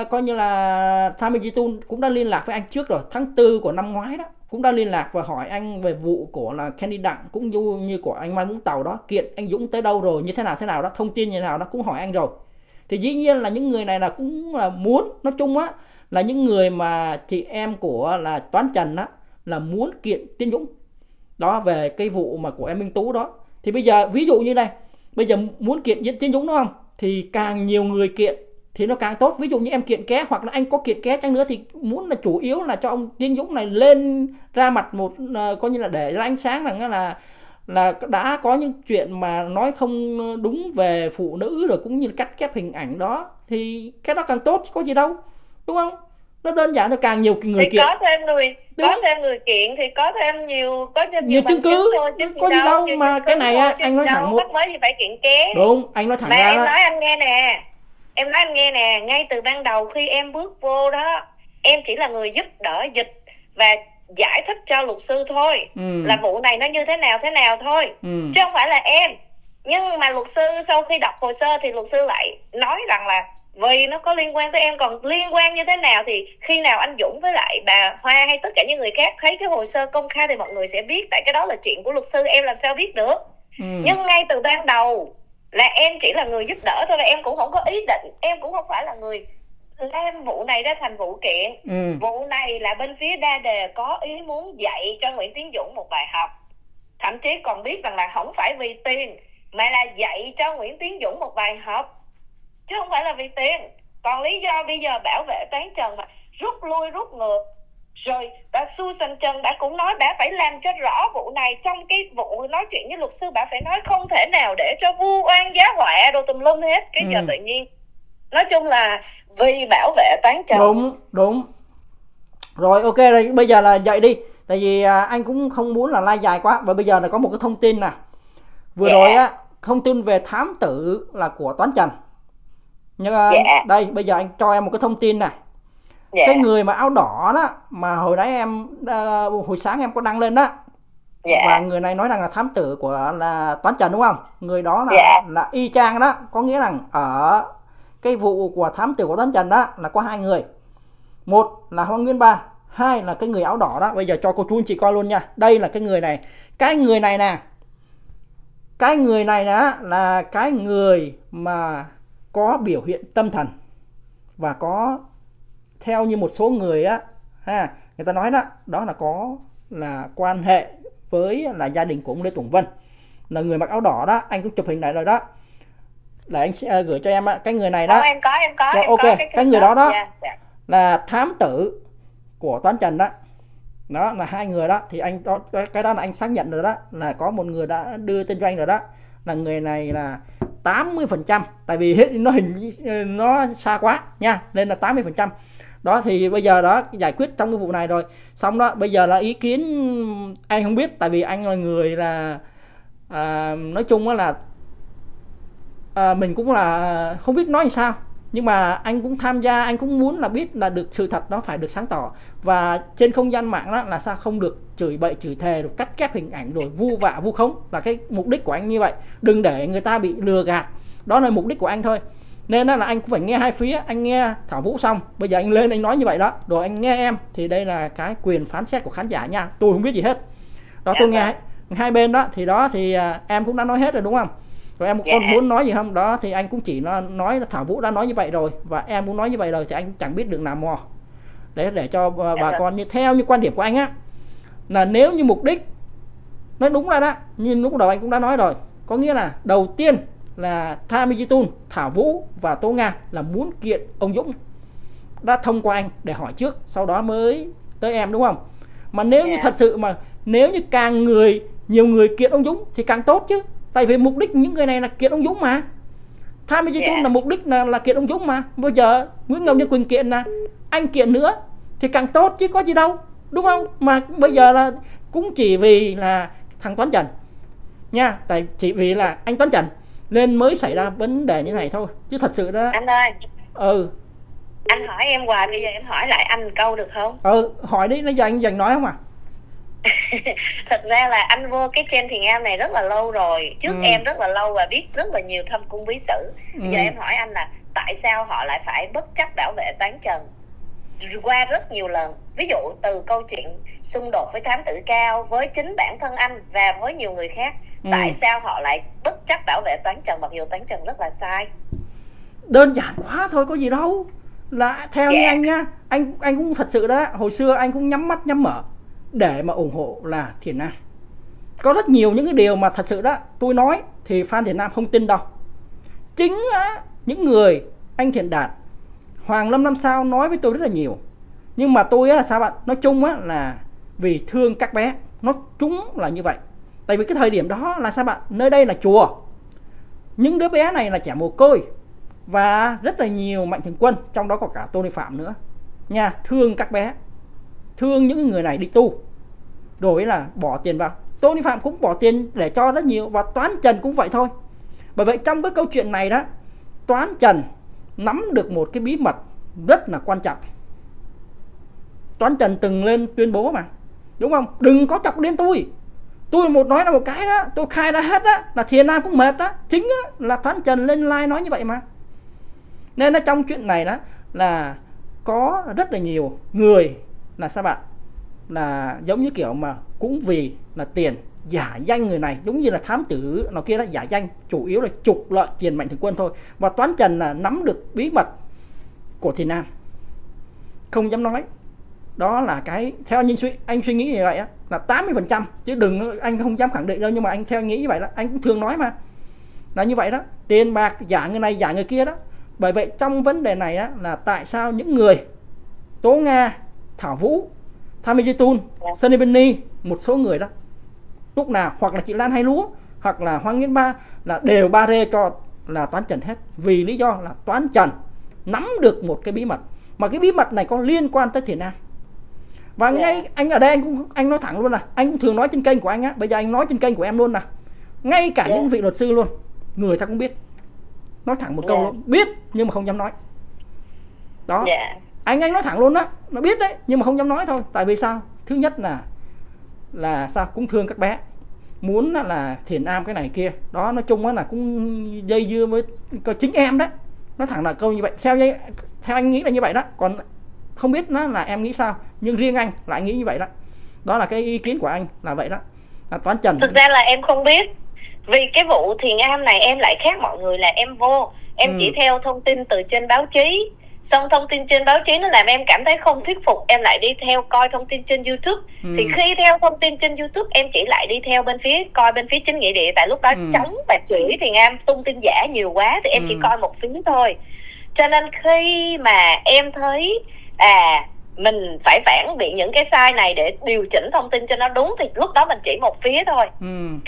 coi như là Tham Tun cũng đã liên lạc với anh trước rồi tháng tư của năm ngoái đó cũng đã liên lạc và hỏi anh về vụ của là Kenny Đặng cũng như như của anh Mai Vũng Tàu đó kiện anh Dũng tới đâu rồi như thế nào thế nào đó thông tin như thế nào đó cũng hỏi anh rồi thì dĩ nhiên là những người này là cũng là muốn nói chung á là những người mà chị em của là Toán Trần á là muốn kiện Tiến Dũng đó về cái vụ mà của em Minh Tú đó. Thì bây giờ ví dụ như này bây giờ muốn kiện Tiến Dũng đúng không? Thì càng nhiều người kiện thì nó càng tốt. Ví dụ như em kiện ké hoặc là anh có kiện ké chăng nữa thì muốn là chủ yếu là cho ông Tiến Dũng này lên ra mặt một uh, coi như là để ra ánh sáng rằng là là đã có những chuyện mà nói không đúng về phụ nữ rồi cũng như cắt ghép hình ảnh đó thì cái đó càng tốt có gì đâu đúng không? Nó đơn giản là càng nhiều người thì kiện. có thêm người đúng. có thêm người kiện thì có thêm nhiều có thêm nhiều, nhiều chứng cứ thôi, chứ có gì đâu, đâu mà cái này á anh nói thẳng một mới thì phải kiện ké đúng anh nói thẳng mà ra em đó. nói anh nghe nè em nói anh nghe nè ngay từ ban đầu khi em bước vô đó em chỉ là người giúp đỡ dịch và giải thích cho luật sư thôi. Ừ. là vụ này nó như thế nào thế nào thôi. Ừ. chứ không phải là em. Nhưng mà luật sư sau khi đọc hồ sơ thì luật sư lại nói rằng là vì nó có liên quan tới em. Còn liên quan như thế nào thì khi nào anh Dũng với lại bà Hoa hay tất cả những người khác thấy cái hồ sơ công khai thì mọi người sẽ biết. Tại cái đó là chuyện của luật sư em làm sao biết được? Ừ. nhưng ngay từ ban đầu là em chỉ là người giúp đỡ thôi và em cũng không có ý định. Em cũng không phải là người làm vụ này ra thành vụ kiện. Ừ. vụ này là bên phía đa đề có ý muốn dạy cho Nguyễn Tiến Dũng một bài học. Thậm chí còn biết rằng là không phải vì tiền mà là dạy cho Nguyễn Tiến Dũng một bài học. Chứ không phải là vì tiền. Còn lý do bây giờ bảo vệ toán trần mà rút lui rút ngược. Rồi bà Susan Trần đã cũng nói bà phải làm cho rõ vụ này. Trong cái vụ nói chuyện với luật sư bà phải nói không thể nào để cho vu oan giá họa đồ tùm lum hết. Cái ừ. giờ tự nhiên. Nói chung là vì bảo vệ toán trần đúng đúng rồi ok rồi bây giờ là vậy đi tại vì à, anh cũng không muốn là lai dài quá và bây giờ là có một cái thông tin nè vừa yeah. Dạ. rồi á thông tin về thám tử là của toán trần nhưng yeah. À, dạ. đây bây giờ anh cho em một cái thông tin này yeah. cái người mà áo đỏ đó mà hồi nãy em uh, hồi sáng em có đăng lên đó yeah. và người này nói rằng là thám tử của là toán trần đúng không người đó là yeah. là y chang đó có nghĩa rằng ở cái vụ của thám tử của toán trần đó là có hai người. Một là hoàng nguyên ba, hai là cái người áo đỏ đó. Bây giờ cho cô chú anh chị coi luôn nha. Đây là cái người này. Cái người này nè. Cái người này đó là cái người mà có biểu hiện tâm thần và có theo như một số người á, ha, người ta nói đó đó là có là quan hệ với là gia đình của ông Lê Tùng Vân. Là người mặc áo đỏ đó, anh cũng chụp hình lại rồi đó để anh sẽ gửi cho em cái người này đó. Oh, em có em có rồi, em ok. có cái, cái người đó đó. yeah, yeah. là thám tử của toán trần đó. Đó là hai người đó. Thì anh đó cái đó là anh xác nhận rồi đó. Là có một người đã đưa tên cho anh rồi đó. Là người này là 80 phần trăm. Tại vì hết nó hình nó xa quá nha. Nên là 80 phần trăm. Đó thì bây giờ đó giải quyết trong cái vụ này rồi. Xong đó bây giờ là ý kiến anh không biết. Tại vì anh là người là à, nói chung là à, mình cũng là không biết nói sao nhưng mà anh cũng tham gia anh cũng muốn là biết là được sự thật nó phải được sáng tỏ. Và trên không gian mạng đó là sao không được chửi bậy chửi thề rồi cắt kép hình ảnh rồi vu vạ vu khống là cái mục đích của anh như vậy. Đừng để người ta bị lừa gạt đó là mục đích của anh thôi. Nên là anh cũng phải nghe hai phía anh nghe thảo vũ xong bây giờ anh lên anh nói như vậy đó. Rồi anh nghe em thì đây là cái quyền phán xét của khán giả nha. Tôi không biết gì hết. Đó tôi nghe hai bên đó thì đó thì à, em cũng đã nói hết rồi đúng không rồi em con muốn nói gì không? Đó thì anh cũng chỉ nó nói thảo vũ đã nói như vậy rồi và em muốn nói như vậy rồi thì anh chẳng biết được nào mò. Để để cho bà, bà con như theo như quan điểm của anh á là nếu như mục đích nói đúng là đó như lúc đầu anh cũng đã nói rồi có nghĩa là đầu tiên là Thamijitun, Thảo Vũ và Tô Nga là muốn kiện ông Dũng đã thông qua anh để hỏi trước sau đó mới tới em đúng không? Mà nếu yeah. như thật sự mà nếu như càng người nhiều người kiện ông Dũng thì càng tốt chứ tại vì mục đích những người này là kiện ông Dũng mà. Thamijitun yeah. là mục đích là, là kiện ông Dũng mà. Bây giờ Nguyễn Ngọc Như Quỳnh kiện là anh kiện nữa thì càng tốt chứ có gì đâu đúng không? Mà bây giờ là cũng chỉ vì là thằng Toán Trần nha tại chỉ vì là anh Toán Trần nên mới xảy ra vấn đề như này thôi chứ thật sự đó. Anh ơi. Ừ. Anh hỏi em hoài bây giờ em hỏi lại anh câu được không? Ừ hỏi đi nó giờ anh dành nói không à thật ra là anh vô cái trên thiền am này rất là lâu rồi trước ừ. em rất là lâu và biết rất là nhiều thâm cung bí sử bây ừ. giờ em hỏi anh là tại sao họ lại phải bất chấp bảo vệ toán trần qua rất nhiều lần ví dụ từ câu chuyện xung đột với thám tử cao với chính bản thân anh và với nhiều người khác ừ. tại sao họ lại bất chấp bảo vệ toán trần mặc dù toán trần rất là sai đơn giản quá thôi có gì đâu là theo yeah. như dạ. anh nhá anh anh cũng thật sự đó hồi xưa anh cũng nhắm mắt nhắm mở để mà ủng hộ là thiền nam. Có rất nhiều những cái điều mà thật sự đó tôi nói thì phan thiền nam không tin đâu. Chính á, những người anh thiện đạt hoàng lâm năm sao nói với tôi rất là nhiều. Nhưng mà tôi á, là sao bạn? Nói chung á, là vì thương các bé nó chúng là như vậy. Tại vì cái thời điểm đó là sao bạn? Nơi đây là chùa. Những đứa bé này là trẻ mồ côi và rất là nhiều mạnh thường quân trong đó có cả Tony Phạm nữa. Nha thương các bé thương những người này đi tu rồi là bỏ tiền vào. Tony Phạm cũng bỏ tiền để cho rất nhiều và Toán Trần cũng vậy thôi. Bởi vậy trong cái câu chuyện này đó Toán Trần nắm được một cái bí mật rất là quan trọng. Toán Trần từng lên tuyên bố mà đúng không? Đừng có chọc đến tôi. Tôi một nói là một cái đó tôi khai ra hết đó là thiền nam cũng mệt đó. Chính đó, là Toán Trần lên like nói như vậy mà. Nên là trong chuyện này đó là có rất là nhiều người là sao bạn? Là giống như kiểu mà cũng vì là tiền giả danh người này, giống như là thám tử nó kia đó, giả danh, chủ yếu là trục lợi tiền mạnh thường quân thôi. Và toán trần là nắm được bí mật của Thiền Nam. Không dám nói. Đó là cái, theo anh suy anh suy nghĩ như vậy á, là 80 phần trăm. Chứ đừng, anh không dám khẳng định đâu, nhưng mà anh theo anh nghĩ như vậy đó, anh cũng thường nói mà. Là như vậy đó, tiền bạc giả người này giả người kia đó. Bởi vậy trong vấn đề này á, là tại sao những người tố nga, thảo vũ tham tun sunny benny một số người đó. Lúc nào hoặc là chị lan hay lúa hoặc là hoàng nghiên ba là đều ba rê cho là toán trần hết. Vì lý do là toán trần nắm được một cái bí mật. Mà cái bí mật này có liên quan tới thiền nam. Và yeah. ngay anh ở đây anh cũng anh nói thẳng luôn là anh cũng thường nói trên kênh của anh á bây giờ anh nói trên kênh của em luôn nè. Ngay cả yeah. những vị luật sư luôn người ta cũng biết. Nói thẳng một câu yeah. luôn biết nhưng mà không dám nói. Đó. Yeah. Anh anh nói thẳng luôn đó nó biết đấy nhưng mà không dám nói thôi. Tại vì sao? Thứ nhất là là sao? Cũng thương các bé muốn là thiền am cái này kia. Đó nói chung là cũng dây dưa với chính em đó nó thẳng là câu như vậy. Theo theo anh nghĩ là như vậy đó. Còn không biết nó là em nghĩ sao nhưng riêng anh lại nghĩ như vậy đó. Đó là cái ý kiến của anh là vậy đó. Là toán trần. Thực ra là em không biết. Vì cái vụ thiền am này em lại khác mọi người là em vô. Em ừ. chỉ theo thông tin từ trên báo chí xong thông tin trên báo chí nó làm em cảm thấy không thuyết phục em lại đi theo coi thông tin trên youtube ừ. thì khi theo thông tin trên youtube em chỉ lại đi theo bên phía coi bên phía chính nghĩa địa tại lúc đó ừ. chống và chửi thiền am tung tin giả nhiều quá thì em ừ. chỉ coi một phía thôi cho nên khi mà em thấy à mình phải phản biện những cái sai này để điều chỉnh thông tin cho nó đúng thì lúc đó mình chỉ một phía thôi ừ.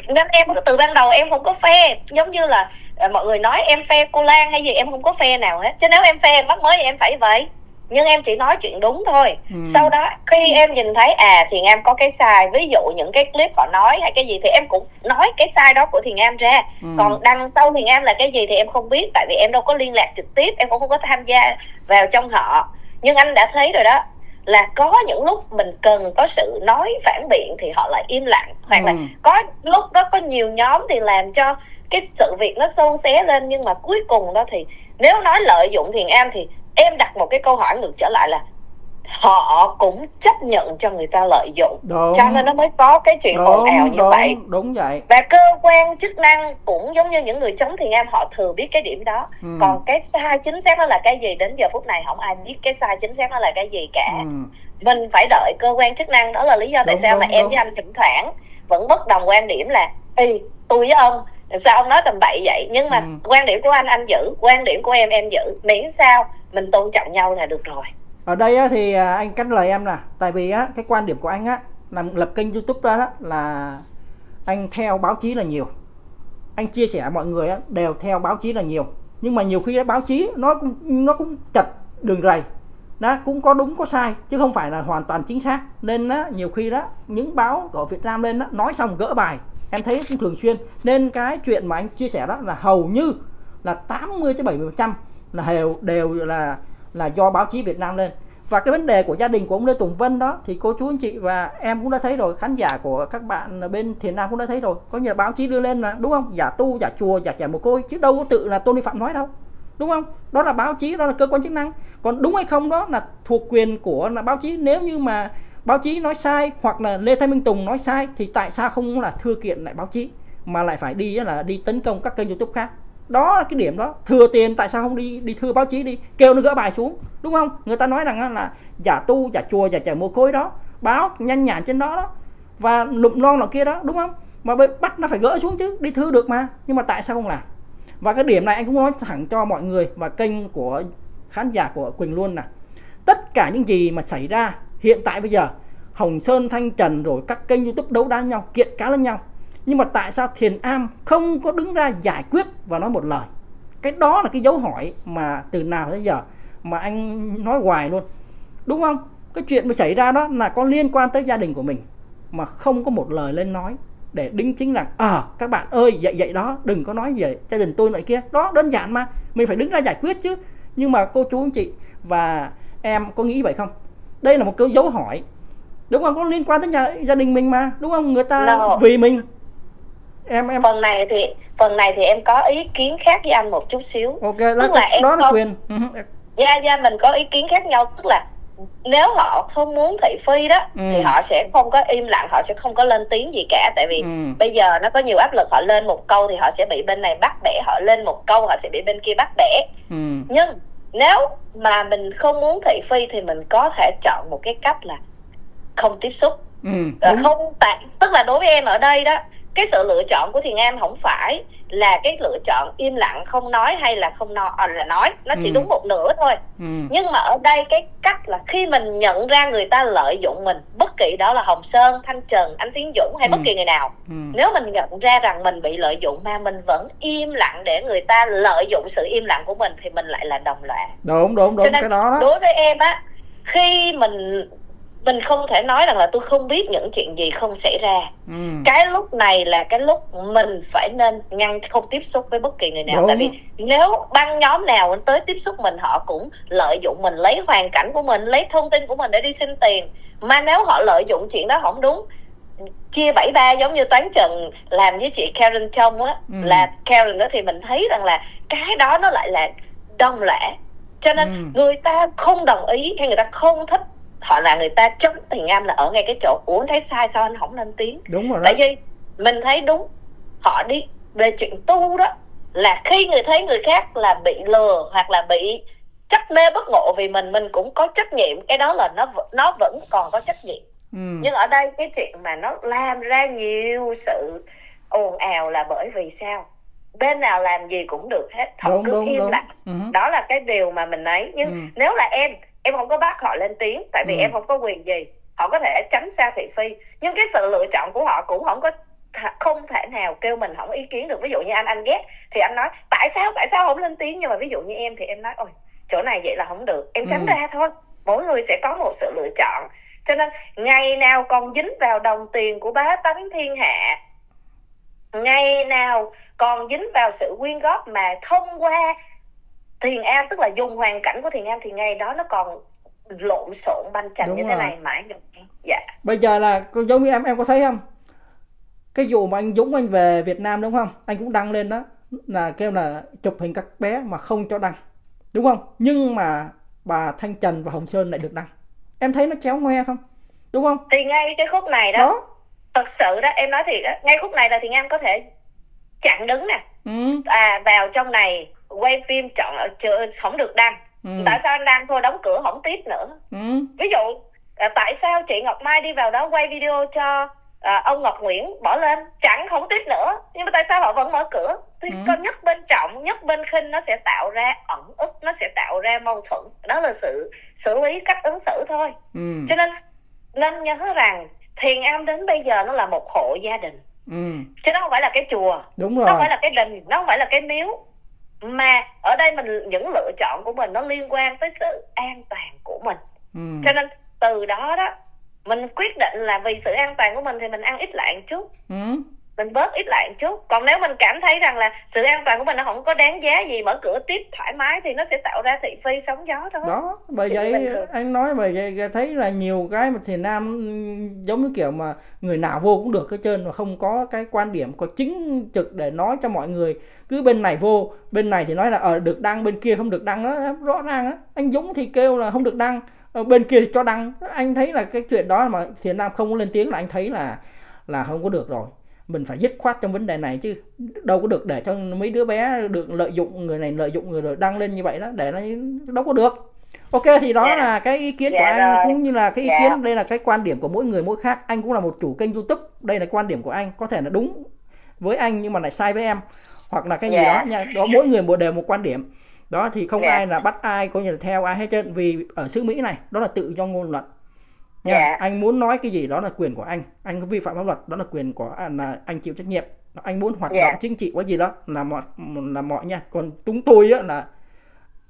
nên em từ ban đầu em không có phe giống như là mọi người nói em phe cô Lan hay gì em không có phe nào hết. Chứ nếu em phe em bắt mới thì em phải vậy. Nhưng em chỉ nói chuyện đúng thôi. Ừ. sau đó khi em nhìn thấy à thiền em có cái sai ví dụ những cái clip họ nói hay cái gì thì em cũng nói cái sai đó của thiền em ra. Ừ. còn đằng sau thiền em là cái gì thì em không biết tại vì em đâu có liên lạc trực tiếp em cũng không có tham gia vào trong họ. Nhưng anh đã thấy rồi đó là có những lúc mình cần có sự nói phản biện thì họ lại im lặng hoặc ừ. là có lúc đó có nhiều nhóm thì làm cho cái sự việc nó sâu xé lên nhưng mà cuối cùng đó thì nếu nói lợi dụng thiền am thì em đặt một cái câu hỏi ngược trở lại là họ cũng chấp nhận cho người ta lợi dụng. Đúng. cho nên nó mới có cái chuyện ồn ào như đúng, vậy. đúng vậy. Và cơ quan chức năng cũng giống như những người chống thiền am họ thừa biết cái điểm đó. Ừ. còn cái sai chính xác nó là cái gì đến giờ phút này không ai biết cái sai chính xác nó là cái gì cả. Ừ. mình phải đợi cơ quan chức năng đó là lý do tại đúng, sao đúng, mà em với anh thỉnh thoảng vẫn bất đồng quan điểm là y tôi với ông sao ông nói tầm bậy vậy? Nhưng mà ừ. quan điểm của anh anh giữ quan điểm của em em giữ. Miễn sao mình tôn trọng nhau là được rồi ở đây á, thì à, anh cắt lời em là tại vì á, cái quan điểm của anh á làm lập kênh youtube ra đó là anh theo báo chí là nhiều. Anh chia sẻ mọi người á, đều theo báo chí là nhiều. Nhưng mà nhiều khi báo chí nó cũng nó cũng chật đường rầy. Đó cũng có đúng có sai chứ không phải là hoàn toàn chính xác. Nên á, nhiều khi đó những báo của Việt Nam lên đó, nói xong gỡ bài. Em thấy cũng thường xuyên. Nên cái chuyện mà anh chia sẻ đó là hầu như là 80 tới 70 phần trăm là đều đều là là do báo chí Việt Nam lên. Và cái vấn đề của gia đình của ông Lê Tùng Vân đó, thì cô chú anh chị và em cũng đã thấy rồi, khán giả của các bạn bên Thiền Nam cũng đã thấy rồi. Có nhiều báo chí đưa lên là đúng không? Giả tu, giả chùa, giả trẻ mồ côi, chứ đâu có tự là Tony Phạm nói đâu. Đúng không? Đó là báo chí, đó là cơ quan chức năng. Còn đúng hay không đó là thuộc quyền của là báo chí. Nếu như mà báo chí nói sai hoặc là Lê Thanh Minh Tùng nói sai, thì tại sao không là thưa kiện lại báo chí, mà lại phải đi là đi tấn công các kênh YouTube khác? Đó là cái điểm đó. Thừa tiền, tại sao không đi đi thư báo chí đi? Kêu nó gỡ bài xuống, đúng không? Người ta nói rằng là giả tu, giả chùa, giả trẻ mồ côi đó. Báo nhanh nhản trên đó đó. Và lụm non nào kia đó, đúng không? Mà bắt nó phải gỡ xuống chứ, đi thư được mà. Nhưng mà tại sao không làm? Và cái điểm này anh cũng nói thẳng cho mọi người và kênh của khán giả của Quỳnh luôn là tất cả những gì mà xảy ra hiện tại bây giờ, Hồng Sơn, Thanh Trần rồi các kênh YouTube đấu đá nhau, kiện cá lẫn nhau nhưng mà tại sao thiền am không có đứng ra giải quyết và nói một lời? Cái đó là cái dấu hỏi mà từ nào tới giờ mà anh nói hoài luôn. Đúng không? Cái chuyện mà xảy ra đó là có liên quan tới gia đình của mình mà không có một lời lên nói để đính chính là à các bạn ơi vậy vậy đó đừng có nói vậy gia đình tôi lại kia. Đó đơn giản mà. Mình phải đứng ra giải quyết chứ. Nhưng mà cô chú anh chị và em có nghĩ vậy không? Đây là một câu dấu hỏi. Đúng không? Có liên quan tới nhà gia đình mình mà đúng không? Người ta no. vì mình em em phần này thì phần này thì em có ý kiến khác với anh một chút xíu. Ok đó, tức là em đó là không... quyền. Ừ dạ dạ mình có ý kiến khác nhau. Tức là nếu họ không muốn thị phi đó ừ. thì họ sẽ không có im lặng họ sẽ không có lên tiếng gì cả. Tại vì ừ. bây giờ nó có nhiều áp lực họ lên một câu thì họ sẽ bị bên này bắt bẻ họ lên một câu họ sẽ bị bên kia bắt bẻ. Ừ. nhưng nếu mà mình không muốn thị phi thì mình có thể chọn một cái cách là không tiếp xúc. Ừ, không tại tức là đối với em ở đây đó cái sự lựa chọn của thiền an không phải là cái lựa chọn im lặng không nói hay là không nói à, là nói nó chỉ ừ. đúng một nửa thôi ừ. nhưng mà ở đây cái cách là khi mình nhận ra người ta lợi dụng mình bất kỳ đó là hồng sơn thanh trần anh tiến dũng hay ừ. bất kỳ người nào ừ. nếu mình nhận ra rằng mình bị lợi dụng mà mình vẫn im lặng để người ta lợi dụng sự im lặng của mình thì mình lại là đồng loại đúng đúng đúng Cho nên, cái đó, đó đối với em á khi mình mình không thể nói rằng là tôi không biết những chuyện gì không xảy ra ừ. cái lúc này là cái lúc mình phải nên ngăn không tiếp xúc với bất kỳ người nào Đúng. tại vì nếu băng nhóm nào tới tiếp xúc mình họ cũng lợi dụng mình lấy hoàn cảnh của mình lấy thông tin của mình để đi xin tiền mà nếu họ lợi dụng chuyện đó không đúng chia bảy ba giống như toán trần làm với chị Karen trong á ừ. là Karen đó thì mình thấy rằng là cái đó nó lại là đông lẻ cho nên ừ. người ta không đồng ý hay người ta không thích họ là người ta chống thiền am là ở ngay cái chỗ ủa thấy sai sao anh không lên tiếng đúng rồi đó. tại vì mình thấy đúng họ đi về chuyện tu đó là khi người thấy người khác là bị lừa hoặc là bị chấp mê bất ngộ vì mình mình cũng có trách nhiệm cái đó là nó nó vẫn còn có trách nhiệm ừ. nhưng ở đây cái chuyện mà nó làm ra nhiều sự ồn ào là bởi vì sao bên nào làm gì cũng được hết họ đúng, cứ đúng, im lặng ừ. đó là cái điều mà mình ấy nhưng ừ. nếu là em em không có bắt họ lên tiếng tại vì ừ. em không có quyền gì. Họ có thể tránh xa thị phi nhưng cái sự lựa chọn của họ cũng không có không thể nào kêu mình không ý kiến được. Ví dụ như anh anh ghét thì anh nói tại sao tại sao không lên tiếng? Nhưng mà ví dụ như em thì em nói ôi chỗ này vậy là không được em tránh ừ. ra thôi. Mỗi người sẽ có một sự lựa chọn. Cho nên ngày nào còn dính vào đồng tiền của bá tánh thiên hạ ngày nào còn dính vào sự quyên góp mà thông qua thiền am tức là dùng hoàn cảnh của thiền am thì ngày đó nó còn lộn xộn banh chành như rồi. thế này mãi được dạ. Bây giờ là giống như em em có thấy không? Cái vụ mà anh Dũng anh về Việt Nam đúng không? Anh cũng đăng lên đó là kêu là chụp hình các bé mà không cho đăng đúng không? Nhưng mà bà Thanh Trần và Hồng Sơn lại được đăng. Em thấy nó chéo ngoe không? Đúng không? Thì ngay cái khúc này đó, đó. thật sự đó em nói thiệt á ngay khúc này là thì em có thể chặn đứng nè. Ừ. à vào trong này quay phim chọn ở chưa không được đăng. Ừ. tại sao anh đăng thôi? Đóng cửa không tiếp nữa. Ừ. ví dụ à, tại sao chị Ngọc Mai đi vào đó quay video cho à, ông Ngọc Nguyễn bỏ lên? Chẳng không tiếp nữa. Nhưng mà tại sao họ vẫn mở cửa? Thì ừ. có nhất bên trọng nhất bên khinh nó sẽ tạo ra ẩn ức nó sẽ tạo ra mâu thuẫn. Đó là sự xử lý cách ứng xử thôi. Ừ. cho nên nên nhớ rằng thiền am đến bây giờ nó là một hộ gia đình. Ừ. chứ nó không phải là cái chùa. Đúng rồi nó không phải là cái đình nó không phải là cái miếu mà ở đây mình những lựa chọn của mình nó liên quan tới sự an toàn của mình. Ừ. cho nên từ đó đó mình quyết định là vì sự an toàn của mình thì mình ăn ít lại một chút. Ừ mình bớt ít lại một chút. Còn nếu mình cảm thấy rằng là sự an toàn của mình nó không có đáng giá gì mở cửa tiếp thoải mái thì nó sẽ tạo ra thị phi sóng gió thôi. Đó bởi vậy anh nói bởi vậy thấy là nhiều cái mà thì nam giống như kiểu mà người nào vô cũng được hết trơn mà không có cái quan điểm có chính trực để nói cho mọi người. Cứ bên này vô bên này thì nói là ở ờ, được đăng bên kia không được đăng đó. Rõ ràng á anh dũng thì kêu là không được đăng ở ờ, bên kia thì cho đăng. Anh thấy là cái chuyện đó mà thiền nam không lên tiếng là anh thấy là là không có được rồi mình phải dứt khoát trong vấn đề này chứ đâu có được để cho mấy đứa bé được lợi dụng người này lợi dụng người rồi đăng lên như vậy đó để nó đâu có được ok thì đó yeah. Dạ. là cái ý kiến yeah, của dạ anh rồi. cũng như là cái ý yeah. Dạ. kiến đây là cái quan điểm của mỗi người mỗi khác anh cũng là một chủ kênh youtube đây là quan điểm của anh có thể là đúng với anh nhưng mà lại sai với em hoặc là cái gì đó nha đó mỗi người một đều một quan điểm đó thì không ai là bắt ai coi như là theo ai hết trơn vì ở xứ mỹ này đó là tự do ngôn luận nha yeah. anh muốn nói cái gì đó là quyền của anh anh có vi phạm pháp luật đó là quyền của à, là anh chịu trách nhiệm anh muốn hoạt yeah. động chính trị cái gì đó là mọi là mọi nha còn chúng tôi á là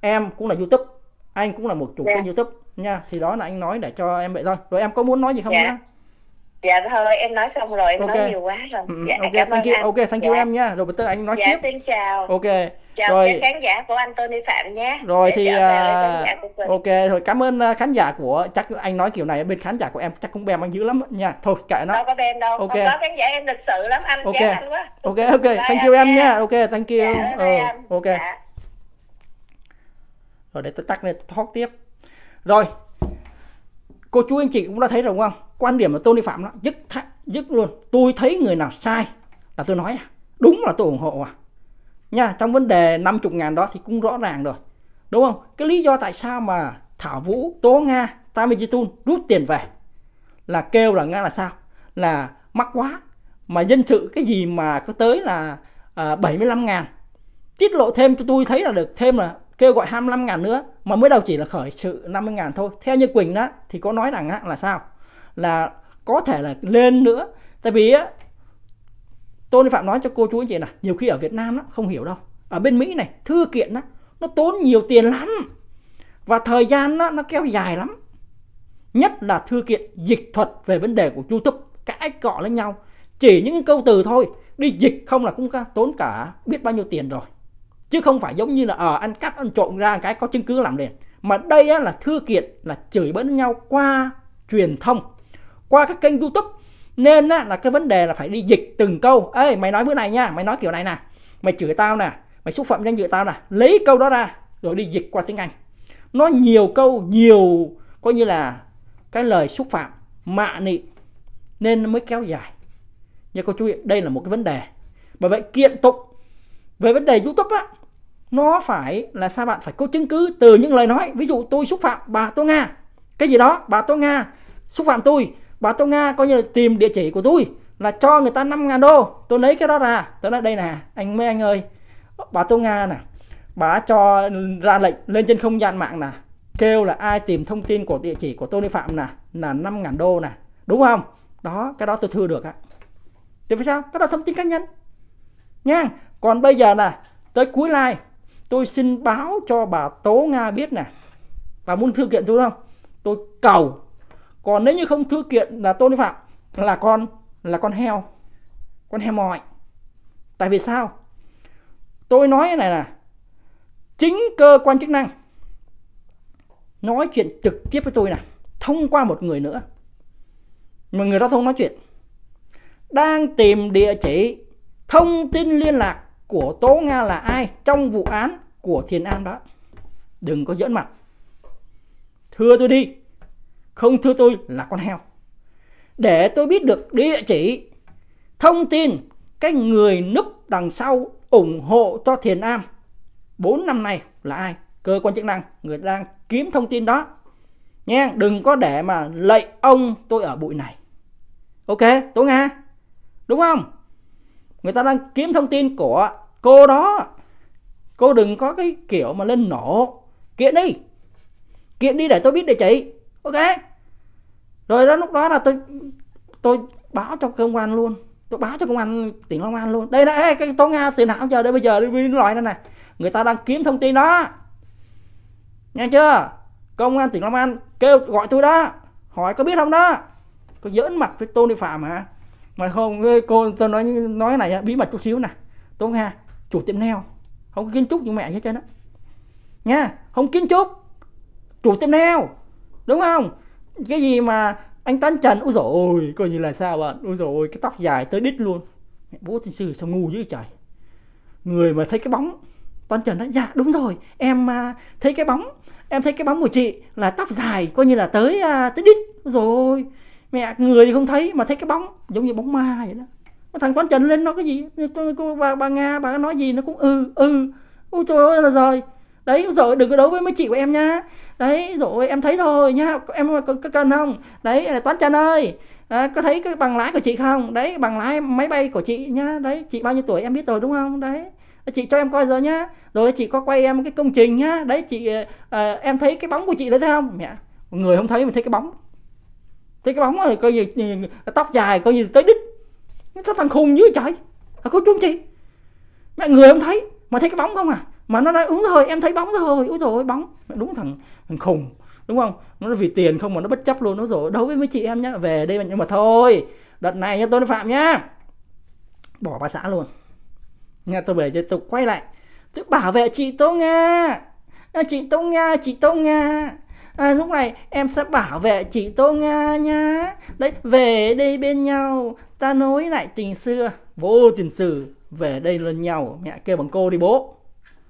em cũng là youtube anh cũng là một chủ yeah. kênh youtube nha thì đó là anh nói để cho em vậy thôi rồi em có muốn nói gì không yeah. nhá dạ thôi em nói xong rồi em okay. nói nhiều quá rồi. Ừ, dạ, ok cảm ơn you anh. ok thank you dạ. em nha. Rồi bây giờ anh nói dạ, tiếp. xin chào. Ok chào rồi. khán giả của anh Tony Phạm nhé rồi thì uh, ok rồi cảm ơn uh, khán giả của chắc anh nói kiểu này bên khán giả của em chắc cũng bèm anh dữ lắm nha. Thôi kệ nó. Đâu có bèm đâu ok. không có khán giả em lịch sự lắm anh okay. anh quá. Ok ok Bye thank you em nha. ok thank you. Dạ, ừ, ok. Dạ. rồi để tôi tắt lên talk tiếp. Rồi cô chú anh chị cũng đã thấy rồi đúng không quan điểm của Tony Phạm đó dứt dứt luôn. Tôi thấy người nào sai là tôi nói à. đúng là tôi ủng hộ à. Nha trong vấn đề 50 ngàn đó thì cũng rõ ràng rồi. Đúng không? Cái lý do tại sao mà thảo vũ tố nga tamizitun rút tiền về là kêu là nga là sao? Là mắc quá. Mà dân sự cái gì mà có tới là à, 75 ngàn. Tiết lộ thêm cho tôi thấy là được thêm là kêu gọi 25 ngàn nữa mà mới đầu chỉ là khởi sự 50 ngàn thôi. Theo như Quỳnh đó thì có nói rằng là sao? Là có thể là lên nữa. Tại vì á tôi phạm nói cho cô chú anh chị là nhiều khi ở Việt Nam đó không hiểu đâu. Ở bên Mỹ này thư kiện đó nó tốn nhiều tiền lắm. Và thời gian nó nó kéo dài lắm. Nhất là thư kiện dịch thuật về vấn đề của YouTube cãi cọ lẫn nhau. Chỉ những câu từ thôi đi dịch không là cũng tốn cả biết bao nhiêu tiền rồi. Chứ không phải giống như là ở ăn cắt ăn trộn ra cái có chứng cứ làm liền. Mà đây á, là thư kiện là chửi bới nhau qua truyền thông qua các kênh youtube nên á, là cái vấn đề là phải đi dịch từng câu. Ê mày nói bữa này nha mày nói kiểu này nè mày chửi tao nè mày xúc phạm danh dự tao nè lấy câu đó ra rồi đi dịch qua tiếng anh. Nó nhiều câu nhiều coi như là cái lời xúc phạm mạ nị nên nó mới kéo dài. Nhưng cô chú ý đây là một cái vấn đề. Bởi vậy kiện tụng về vấn đề youtube á nó phải là sao bạn phải có chứng cứ từ những lời nói. Ví dụ tôi xúc phạm bà tô nga. Cái gì đó bà tô nga xúc phạm tôi bà tô nga, coi như là tìm địa chỉ của tôi, là cho người ta 5 ngàn đô. Tôi lấy cái đó ra. Tôi nói, đây nè, anh, mấy anh ơi. Bà tô nga nè, bà cho ra lệnh lên trên không gian mạng nè, kêu là ai tìm thông tin của địa chỉ của Tony Phạm nè, là 5 ngàn đô nè. Đúng không? Đó, cái đó tôi thưa được á. Thì vì sao? Cái đó thông tin cá nhân. Nha, còn bây giờ nè, tới cuối like, tôi xin báo cho bà Tố Nga biết nè. Bà muốn thư kiện tôi không? Tôi cầu còn nếu như không thư kiện là tôi phạm, là con là con heo con heo mòi tại vì sao tôi nói này là, chính cơ quan chức năng nói chuyện trực tiếp với tôi này, thông qua một người nữa mà người đó không nói chuyện đang tìm địa chỉ, thông tin liên lạc của Tố Nga là ai trong vụ án của Thiền An đó. Đừng có giỡn mặt. Thưa tôi đi. Không thưa tôi là con heo. Để tôi biết được địa chỉ, thông tin cái người núp đằng sau ủng hộ cho Thiền Am 4 năm nay là ai? Cơ quan chức năng, người đang kiếm thông tin đó. Nha, đừng có để mà lạy ông tôi ở bụi này. Ok, Tố Nga. Đúng không? người ta đang kiếm thông tin của cô đó cô đừng có cái kiểu mà lên nổ kiện đi kiện đi để tôi biết địa chỉ ok. Rồi đó, lúc đó là tôi tôi báo cho cơ quan luôn. Tôi báo cho công an tỉnh long an luôn. Đây là cái tố nga từ nào giờ đây, bây giờ đi loại này này. Người ta đang kiếm thông tin đó. Nghe chưa? Công an tỉnh long an kêu, gọi tôi đó. Hỏi có biết không đó? Có giỡn mặt với tôn đi phạm hả? Mà không cô, tôi nói nói này, bí mật chút xíu nè. Tôi nga, chủ tiệm nail. Không có kiến trúc như mẹ hết trơn đó nha, không kiến trúc. Chủ tiệm nail đúng không? Cái gì mà anh tán trần ôi dồi ôi coi như là sao bạn ôi dồi ôi cái tóc dài tới đít luôn. Mẹ bố thiên sư sao ngu dữ trời. Người mà thấy cái bóng toán trần nói dạ đúng rồi em à, thấy cái bóng em thấy cái bóng của chị là tóc dài coi như là tới à, tới đít. Rồi mẹ người thì không thấy mà thấy cái bóng giống như bóng ma vậy đó. Thằng toán trần lên nó cái gì? Cô bà, bà nga bà nói gì nó cũng ừ ừ. Ôi trời ơi là rồi đấy rồi đừng có đấu với mấy chị của em nha đấy rồi em thấy rồi nha em có, có cần không? Đấy là toán trần ơi. À, có thấy cái bằng lái của chị không? Đấy bằng lái máy bay của chị nhá. Đấy chị bao nhiêu tuổi em biết rồi đúng không? Đấy chị cho em coi rồi nhá. Rồi chị có quay em cái công trình nhá. Đấy chị à, em thấy cái bóng của chị đấy thấy không? Mẹ người không thấy mà thấy cái bóng. Thấy cái bóng rồi coi như, như tóc dài coi như tới đít. Nó thằng khùng dưới trời. À, có chú chị? Mẹ người không thấy mà thấy cái bóng không à? Mà nó nói ứng rồi em thấy bóng rồi úi rồi bóng. Đúng thằng thằng khùng đúng không? Nó vì tiền không mà nó bất chấp luôn. Nó rồi đấu với mấy chị em nhá về đây nhưng mà thôi đợt này nha tôi phạm nhá. Bỏ bà xã luôn. Nha tôi về cho tôi quay lại. Tôi bảo vệ chị tôi Nga. À, chị tôi Nga chị tôi Nga. À, lúc này em sẽ bảo vệ chị Tô Nga nhá. Đấy về đây bên nhau ta nối lại tình xưa. Vô tình sử về đây lần nhau. Mẹ kêu bằng cô đi bố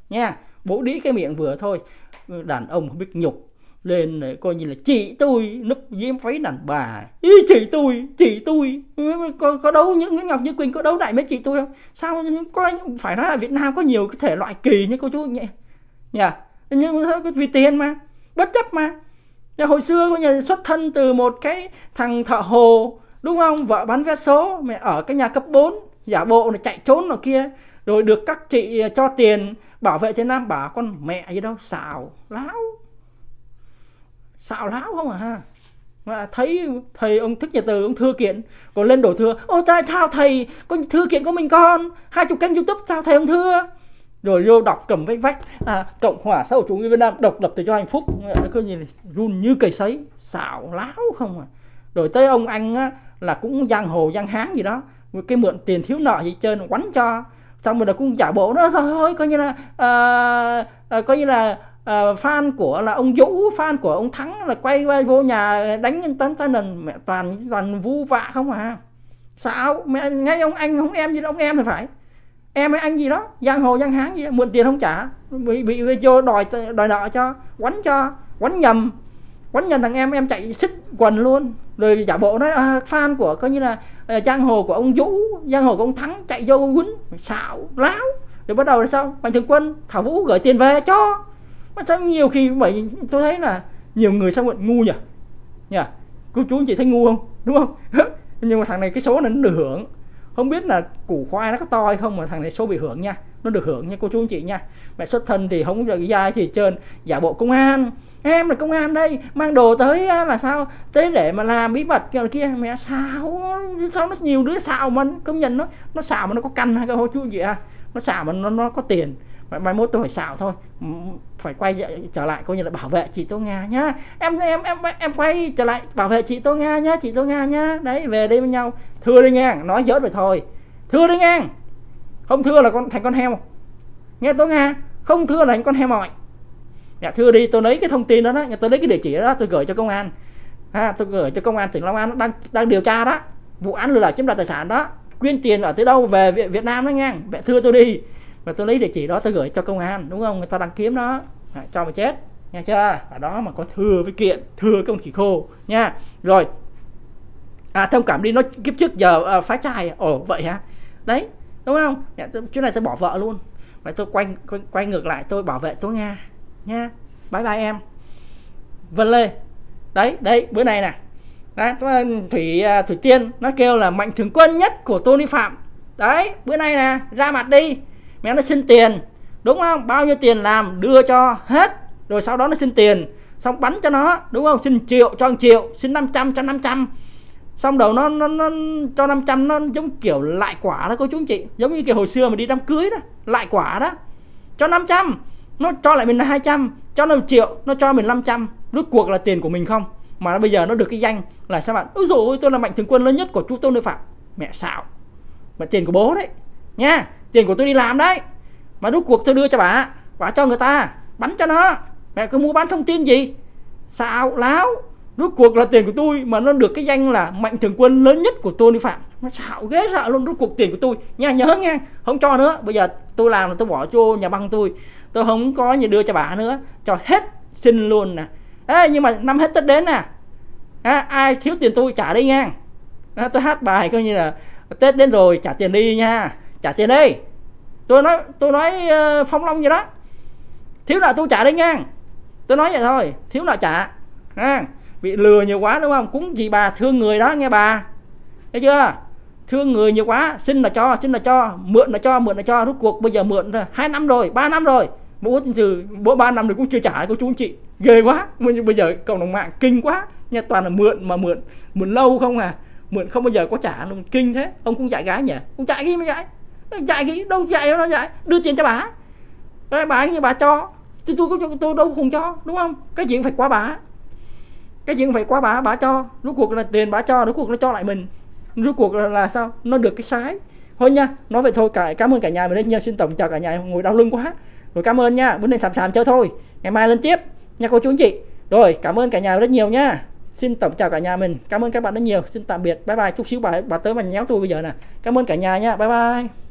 nha. Bố đĩ cái miệng vừa thôi. Đàn ông không biết nhục. Lên coi như là chị tôi núp diếm váy đàn bà. Ý chị tôi chị tôi. Ừ, có, có đấu những Nguyễn Ngọc Như Quỳnh có đấu đại mấy chị tôi không? Sao có phải nói là Việt Nam có nhiều cái thể loại kỳ như cô chú nhỉ? Nha nhưng vì tiền mà. Bất chấp mà. Hồi xưa có nhà xuất thân từ một cái thằng thợ hồ đúng không? Vợ bán vé số mẹ ở cái nhà cấp 4 giả bộ là chạy trốn ở kia. Rồi được các chị cho tiền bảo vệ trên nam bảo con mẹ gì đâu xảo láo. Xạo láo không à mà thấy thầy ông thích nhà từ ông thưa kiện còn lên đổ thừa ô tại sao thầy có thư kiện của mình con? Hai chục kênh youtube sao thầy ông thưa? Rồi vô đọc cầm vách vách à, cộng hòa xã hội chủ nghĩa việt nam độc lập tự cho hạnh phúc. Cứ nhìn run như cây sấy xạo láo không à. Rồi tới ông anh á, là cũng giang hồ giang hán gì đó. Cái mượn tiền thiếu nợ gì chơi quánh cho xong rồi là cũng giả bộ nó thôi coi như là uh, uh, coi như là uh, fan của là ông Vũ fan của ông Thắng là quay quay vô nhà đánh tấn tấn lần mẹ toàn toàn vu vạ không à. Sao? Mẹ ngay ông anh không em gì đâu ông em thì phải. Em hay anh gì đó giang hồ giang hán gì đó, mượn tiền không trả. Bị bị vô đòi đòi nợ cho quánh cho quánh nhầm. Quánh nhầm thằng em em chạy xích quần luôn. Rồi giả bộ nói à, fan của coi như là Ờ, giang hồ của ông vũ giang hồ của ông thắng chạy vô quýnh xạo, láo. Rồi bắt đầu là sao? Mạnh thường quân, thảo vũ gửi tiền về cho. Mà sao nhiều khi vậy tôi thấy là nhiều người sao ngu nhỉ? Nhỉ? Cô chú anh chị thấy ngu không? Đúng không? Nhưng mà thằng này cái số này nó được hưởng không biết là củ khoai nó có to hay không mà thằng này số bị hưởng nha. Nó được hưởng nha, cô chú anh chị nha. Mẹ xuất thân thì không được dai gì trơn. Giả bộ công an. Em là công an đây, mang đồ tới là sao? Tới để mà làm bí mật kia. Mẹ sao sao nó nhiều đứa xạo mà, công nhận nó nó xạo mà nó có căn hay cái hô chú gì à nó xạo mà nó nó có tiền mai, mai mốt tôi phải xạo thôi phải quay trở lại coi như là bảo vệ chị Tô Nga nhá. Em em em em quay trở lại bảo vệ chị Tô Nga nhá chị Tô Nga nhá. Đấy về đây với nhau. Thưa đi nha nói giỡn rồi thôi. Thưa đi nha không thưa là con thành con heo. Nghe Tô Nga không thưa là thành con heo mọi. Dạ thưa đi tôi lấy cái thông tin đó đó tôi lấy cái địa chỉ đó tôi gửi cho công an. Ha tôi gửi cho công an tỉnh Long An đang đang điều tra đó. Vụ án lừa đảo chiếm đoạt tài sản đó. Quyên tiền ở tới đâu về Việt Nam đó nha mẹ thưa tôi đi và tôi lấy địa chỉ đó tôi gửi cho công an đúng không? Người ta đang kiếm nó. À, cho mà chết nha chưa? Ở đó mà có thừa với kiện thừa công chỉ khô nha. Rồi. À thông cảm đi nó kiếp trước giờ ờ, à, phá trai ồ vậy hả? Đấy đúng không? Dạ, chỗ này tôi bỏ vợ luôn. Vậy tôi quay, quay quay ngược lại tôi bảo vệ tôi nga nha. Bye bye em. Vân lê. Đấy đấy bữa này nè. Đấy, ờ, thủy ờ, thủy tiên nó kêu là mạnh thường quân nhất của tony phạm. Đấy bữa nay nè ra mặt đi mẹ nó xin tiền. Đúng không? Bao nhiêu tiền làm đưa cho hết. Rồi sau đó nó xin tiền. Xong bắn cho nó đúng không? Xin triệu cho 1 triệu xin 500 cho 500 xong đầu nó, nó, nó cho 500 nó giống kiểu lại quả đó cô chú anh chị. Giống như kiểu hồi xưa mà đi đám cưới đó lại quả đó. Cho 500 nó cho lại mình là 200 cho nó 1 triệu nó cho mình 500 rốt cuộc là tiền của mình không? Mà bây giờ nó được cái danh là sao bạn? Ôi dồi tôi là mạnh thường quân lớn nhất của chú tôn nơi phạm. Mẹ xạo. Mà tiền của bố đấy nha tiền của tôi đi làm đấy. Mà rút cuộc tôi đưa cho bà bà cho người ta bắn cho nó. Mẹ cứ mua bán thông tin gì? Xạo láo. Rút cuộc là tiền của tôi mà nó được cái danh là mạnh thường quân lớn nhất của Tony Phạm. Nó xạo ghế sợ luôn rút cuộc tiền của tôi. Nha nhớ nha không cho nữa. Bây giờ tôi làm là tôi bỏ cho nhà băng tôi. Tôi không có gì đưa cho bà nữa. Cho hết xin luôn nè. Ê, nhưng mà năm hết tết đến nè. À, ai thiếu tiền tôi trả đi nha. À, tôi hát bài coi như là tết đến rồi trả tiền đi nha trả tiền đi. Tôi nói tôi nói uh, phong long vậy đó. Thiếu nợ tôi trả đi nha. Tôi nói vậy thôi thiếu nợ trả à, bị lừa nhiều quá đúng không? Cúng gì bà thương người đó nghe bà. Thấy chưa? Thương người nhiều quá xin là cho xin là cho mượn là cho mượn là cho. Rút cuộc bây giờ mượn hai năm rồi ba năm rồi. Bố tin sự bố ba năm rồi cũng chưa trả cô chú anh chị. Ghê quá. Bây giờ cộng đồng mạng kinh quá. Nha toàn là mượn mà mượn mượn lâu không à. Mượn không bao giờ có trả luôn. Kinh thế. Ông cũng dạy gái nhỉ? Ông chạy gì mới dạy? Dạy cái đâu dạy nó dạy. Đưa tiền cho bà. Đấy, bà như bà cho. Thì tôi có tôi đâu không cho đúng không? Cái chuyện phải qua bà. Cái chuyện phải qua bà bà cho. Rốt cuộc là tiền bà cho rốt cuộc nó cho lại mình. Rốt cuộc là, là sao? Nó được cái sái. Thôi nha nói vậy thôi. Cả cảm ơn cả nhà mình đến nha xin tổng. Chào cả nhà ngồi đau lưng quá. Rồi cảm ơn nha bữa nay sàm sàm chơi thôi. Ngày mai lên tiếp. Nha cô chú anh chị. Rồi cảm ơn cả nhà rất nhiều nha. Xin tổng chào cả nhà mình. Cảm ơn các bạn rất nhiều. Xin tạm biệt. Bye bye. Chút xíu bà bà tới mà nhéo tôi bây giờ nè. Cảm ơn cả nhà nha. Bye bye.